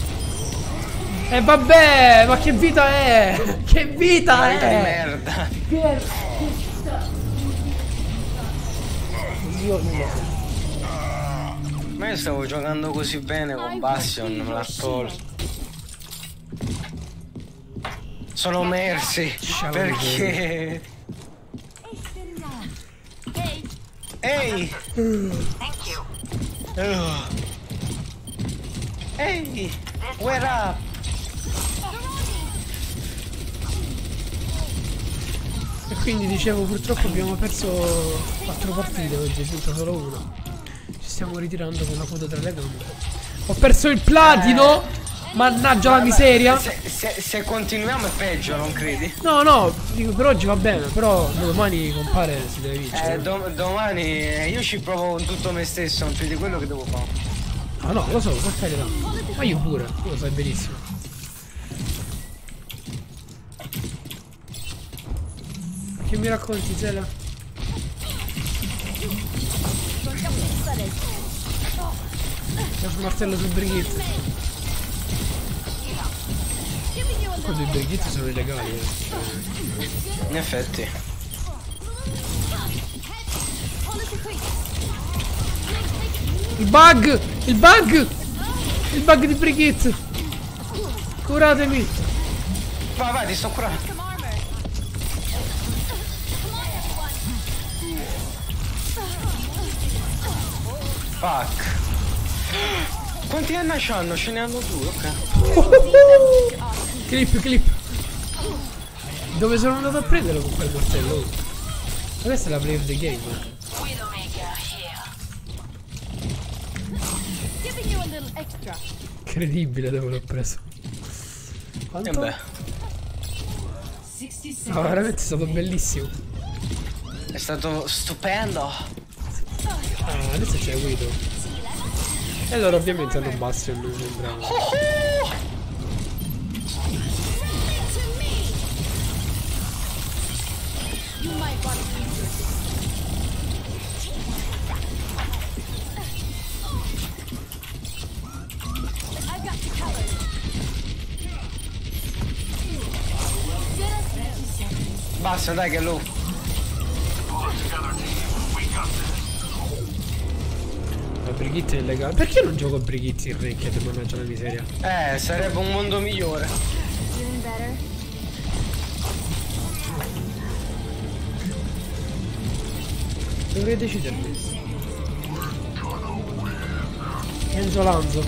S1: E vabbè, ma che vita è? Che vita è?
S2: merda.
S1: Che- che sta- Io non lo so.
S2: Ma io stavo giocando così bene con Bastion, me l'ha tolto. Sono Mercy, perché... Ehi! Ugh. Ehi! Where up?
S1: E quindi dicevo purtroppo abbiamo perso quattro partite oggi, senza solo uno. Ci stiamo ritirando con la coda tra le gambe. Ho perso il platino! Mannaggia la miseria!
S2: Se, se- se continuiamo è peggio, non credi?
S1: No, no, dico per oggi va bene, però domani compare si deve vincere.
S2: Eh, dom- domani eh, io ci provo con tutto me stesso, non più di quello che devo fare.
S1: Ah no, lo so, per carità. Ma io pure, tu lo sai benissimo. Che mi racconti, Zela? Lo smartello sul brighette. Quando i brighetti sono illegali, eh.
S2: In effetti.
S1: Il bug! Il bug! Il bug di brighette! Curatemi!
S2: Vai, vai, ti sto curando. Fuck. Quanti anni c'hanno? Ce ne hanno due, ok.
S1: Clip, clip. Dove sono andato a prenderlo con quel martello? Ma Questa è la play of the game. Incredibile dove l'ho preso.
S2: E
S1: Quanto?
S6: 60
S1: No, veramente è stato bellissimo.
S2: è stato stupendo.
S1: Ah, adesso c'è Guido. E allora ovviamente hanno Bastion, mi sembra.
S2: Basta, dai che lo.
S1: La Brigitte è illegale. Perché non gioco a Brigitte in Ranked, mannaggia la miseria?
S2: Eh, sarebbe un mondo migliore.
S8: Doing better.
S1: Dovrei decidermi. Enzo Lanzo.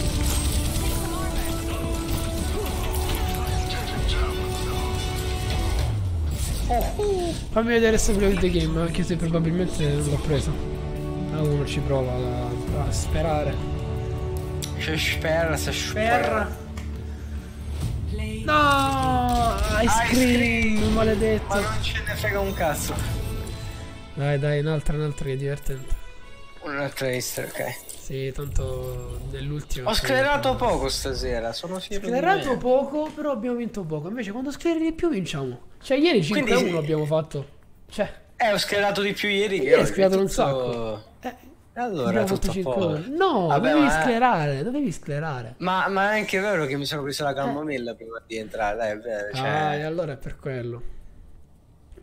S1: Fammi vedere se play of the game, anche se probabilmente non l'ho preso. A uno ci prova a, a sperare.
S2: C'è spera, se spera.
S1: No! Ice cream, maledetto.
S2: Ma non ce ne frega un cazzo.
S1: Dai, dai, un'altra, un'altra che è divertente.
S2: Un'altra easter, ok.
S1: Sì, tanto nell'ultima.
S2: Ho sclerato poco stasera, sono fiero
S1: Sclerato poco, però abbiamo vinto poco. Invece quando scleri di più vinciamo. Cioè, ieri 5-1
S2: Quindi-
S1: abbiamo fatto. Cioè,
S2: Eh, ho sclerato di più ieri che
S1: Ieri
S2: oggi,
S1: sclerato un sacco. Eh,
S2: Allora, tutto
S1: fatto
S2: a
S1: 5
S2: posto.
S1: No,
S2: Vabbè,
S1: dovevi
S2: ma-
S1: sclerare, dovevi sclerare.
S2: Ma, ma è anche vero che mi sono preso la camomilla prima di entrare, dai, è vero. Cioè...
S1: Ah, e allora è per quello.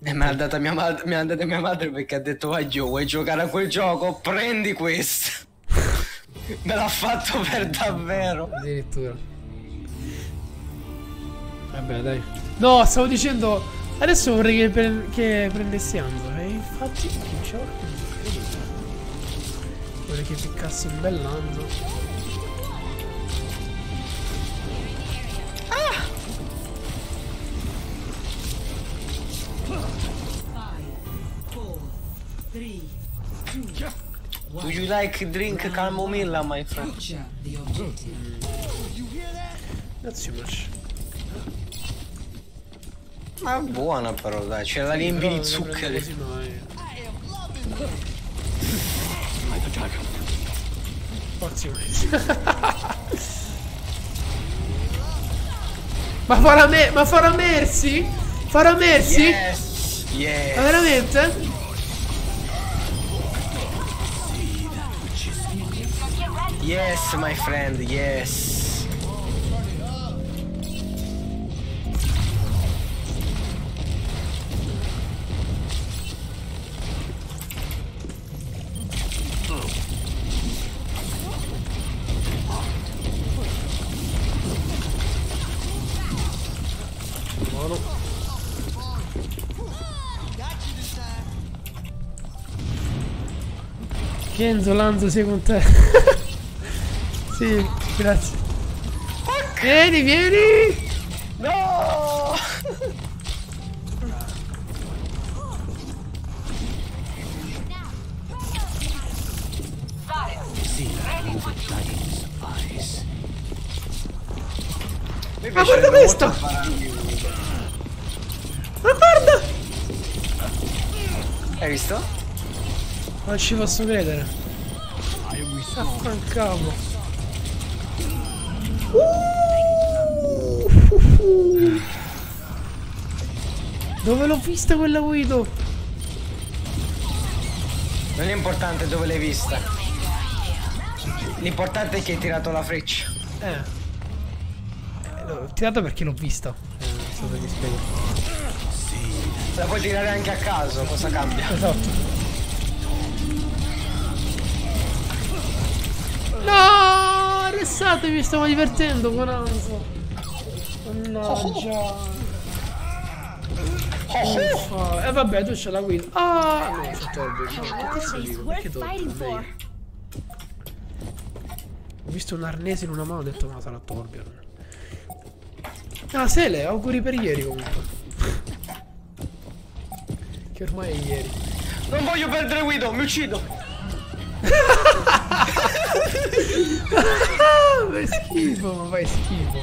S2: E me l'ha data mia madre, mi ha data mia madre perché ha detto vai Gio, vuoi giocare a quel gioco? Prendi questo. me l'ha fatto per davvero.
S1: Addirittura. Vabbè, dai. No, stavo dicendo. Adesso vorrei che, pre- che prendessi Anzo. E infatti, non ce l'ho. incredibile. Vorrei che piccassi un bel.
S2: Do you like drink camomilla, my friend?
S1: Not too much.
S2: Ma buona però dai, ce la riempi di zuccheri.
S1: Ma farà me ma farà Mercy? Farà Mercy?
S2: Yes,
S1: Ma
S2: yes.
S1: veramente?
S2: Yes, my friend, yes.
S1: Buono. Kenzo Lanzo sei con te. sì, grazie. Vieni, vieni!
S2: No!
S1: Ma guarda questo! Ma guarda!
S2: Hai visto?
S1: Non ci posso credere. Affrancavo. Uh! Dove l'ho vista quella Guido?
S2: Non è importante dove l'hai vista. L'importante è che hai tirato la freccia.
S1: Eh. Eh, L'ho tirato perché l'ho vista. Eh, so.
S2: La puoi tirare anche a caso, cosa cambia?
S1: Esatto. Arrestatevi, stavo divertendo con Anzo. Mannaggia. Uffa. E vabbè, tu c'è la guida. Ah! No, c'è Torbjorn. Perché Torbjorn? Ho visto un arnese in una mano e ho detto ma sarà Torbjorn. Ah, Sele, auguri per ieri comunque. che ormai è ieri.
S2: Non voglio perdere Guido, mi uccido.
S1: fai schifo, ma fai schifo.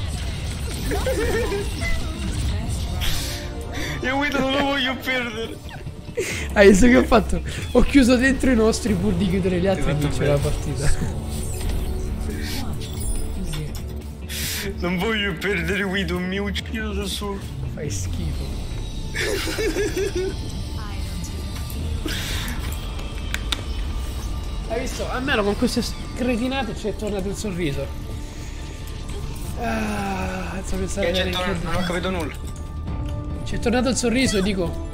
S2: Io Guido non lo voglio perdere.
S1: Hai visto che ho fatto? Ho chiuso dentro i nostri pur di chiudere gli altri e vincere la partita.
S2: Non voglio perdere Guido, mi uccido da solo.
S1: Fai schifo. Hai visto? Almeno con queste cretinate ci è tornato il sorriso. Ah, penso che
S2: Che
S1: sarà
S2: tornato? Non ho capito nulla.
S1: Ci è tornato il sorriso e dico.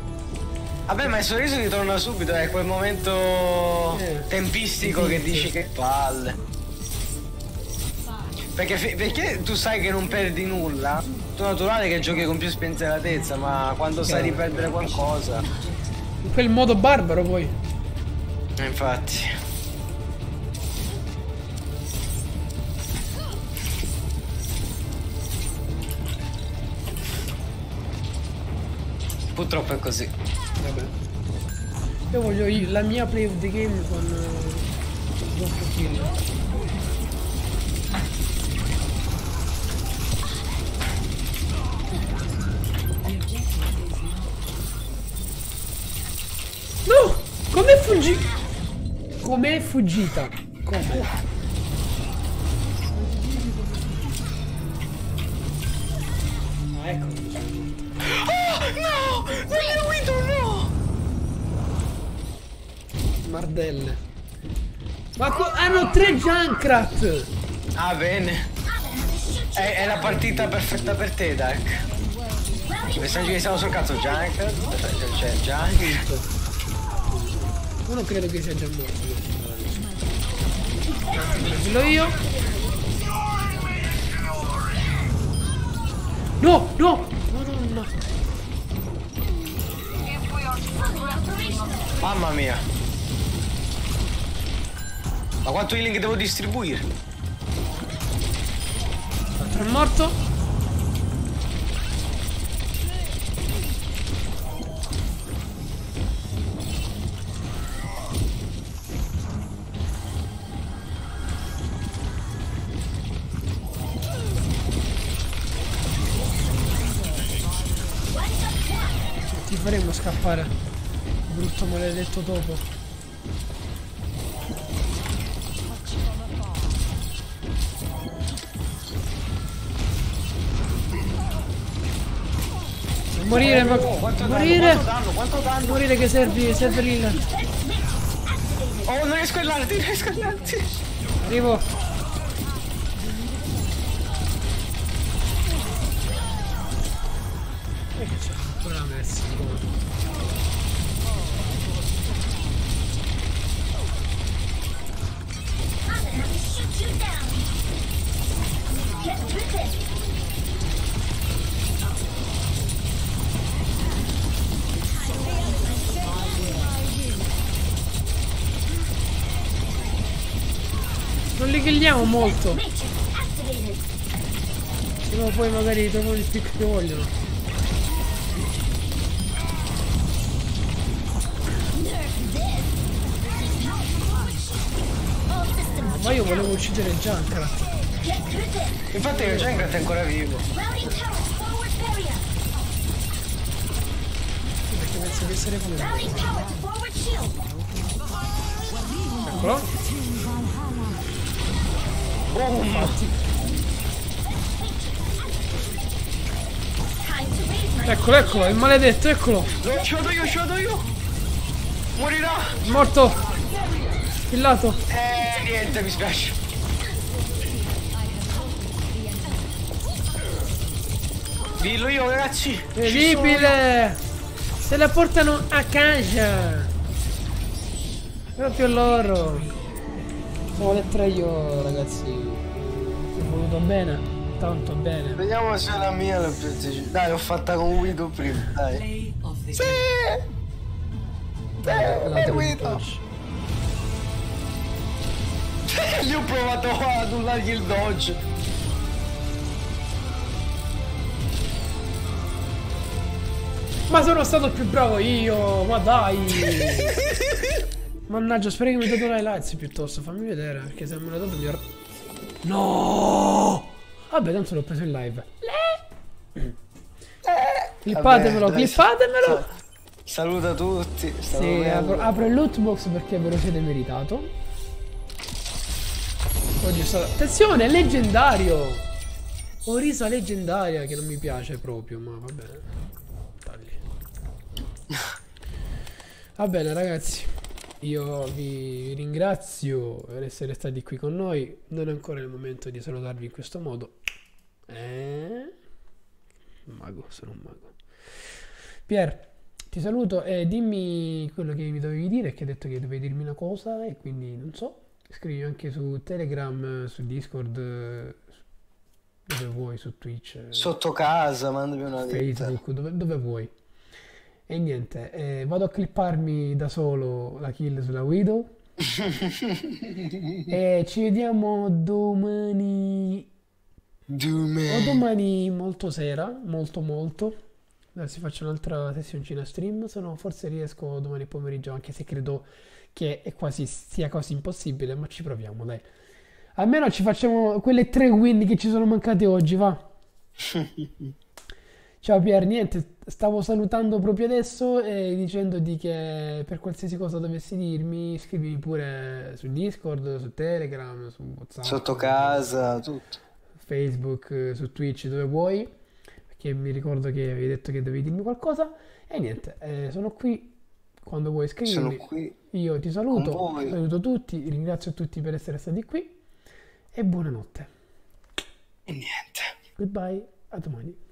S2: Vabbè, ma il sorriso ti torna subito, è quel momento
S1: Eh.
S2: tempistico che dici che palle. Perché, perché tu sai che non perdi nulla, tu naturale che giochi con più spensieratezza, ma quando sai di perdere qualcosa.
S1: In quel modo barbaro poi.
S2: Eh, Infatti. Purtroppo è così.
S1: Vabbè. Io voglio io- la mia play of the game con uh, doppio kill. No! Com'è fuggita? Com'è fuggita? Come? Ah, ecco. Mardelle. Ma qua hanno tre Junkrat!
S2: Ah, bene. È, è la partita perfetta per te, Dark. I personaggi che siamo sul cazzo, Junk. C'è Junk.
S1: Uno credo che sia già morto. Quello io. No, no! Madonna.
S2: Mamma mia. Ma quanto healing devo distribuire?
S1: L'altro è morto. Ti faremo scappare. Brutto maledetto topo. Morire, ma...
S2: Quanto danno?
S1: Morire!
S2: Quanto danno? Quanto danno?
S1: Morire che servi, serve l'healer.
S2: Oh, non riesco a allarti, non riesco a allarti.
S1: Arrivo. Molto. Se no poi magari trovano il pick che vogliono. Ma io volevo uccidere Junkrat.
S2: Infatti il Junkrat è ancora vivo.
S1: Perché penso di essere pure.
S4: Routing tower to forward shield!
S1: Eccolo.
S4: My
S1: Eccolo, eccolo, il maledetto, eccolo.
S2: Lo ci vado io, ci vado io! Morirà!
S1: Morto. Killato.
S2: Eh, niente, mi spiace. Dillo io, ragazzi!
S1: Incredibile! Se la portano a casa! Proprio loro! Sono le tre io, ragazzi. Ho voluto bene, tanto bene.
S2: Vediamo se la mia l'ho più Dai, l'ho fatta con Guido prima, dai. Sì!
S1: Di
S2: Guido! Gli ho provato a annullargli il dodge.
S1: Ma sono stato più bravo io, ma dai! Mannaggia, spero che mi dato highlights piuttosto, fammi vedere, perché se me l'ha dato mi No! Vabbè, tanto l'ho preso in live. Clippatemelo,
S2: Vabbè, dai,
S1: clippatemelo!
S2: sa- Saluta tutti.
S1: Sì, apro, apro il loot box perché ve lo siete meritato. Oggi è stato... Attenzione, è leggendario! Orisa leggendaria che non mi piace proprio, ma va bene. Tagli. Va bene ragazzi, io vi ringrazio per essere stati qui con noi. Non è ancora il momento di salutarvi in questo modo. Eh? Mago, sono un mago. Pier, ti saluto e dimmi quello che mi dovevi dire, che hai detto che dovevi dirmi una cosa e quindi non so. Scrivi anche su Telegram, su Discord, dove vuoi, su Twitch,
S2: Sotto casa, mandami una.
S1: Facebook, dove, dove vuoi. E niente, eh, vado a clipparmi da solo la kill sulla Widow. e ci vediamo domani. O
S2: Dume.
S1: domani molto sera, molto molto. Adesso faccio un'altra sessioncina stream, se no forse riesco domani pomeriggio, anche se credo che è quasi, sia quasi impossibile, ma ci proviamo, dai. Almeno ci facciamo quelle tre win che ci sono mancate oggi, va. Ciao Pier, niente, stavo salutando proprio adesso e dicendoti che per qualsiasi cosa dovessi dirmi, scrivimi pure su Discord, su Telegram, su WhatsApp.
S2: Sotto casa, tutto.
S1: Facebook, eh, su Twitch, dove vuoi, perché mi ricordo che avevi detto che dovevi dirmi qualcosa. E niente, eh, sono qui quando vuoi
S2: Sono
S1: scrivermi.
S2: qui.
S1: Io ti saluto, saluto tutti, ringrazio tutti per essere stati qui e buonanotte.
S2: E niente.
S1: Goodbye, a domani.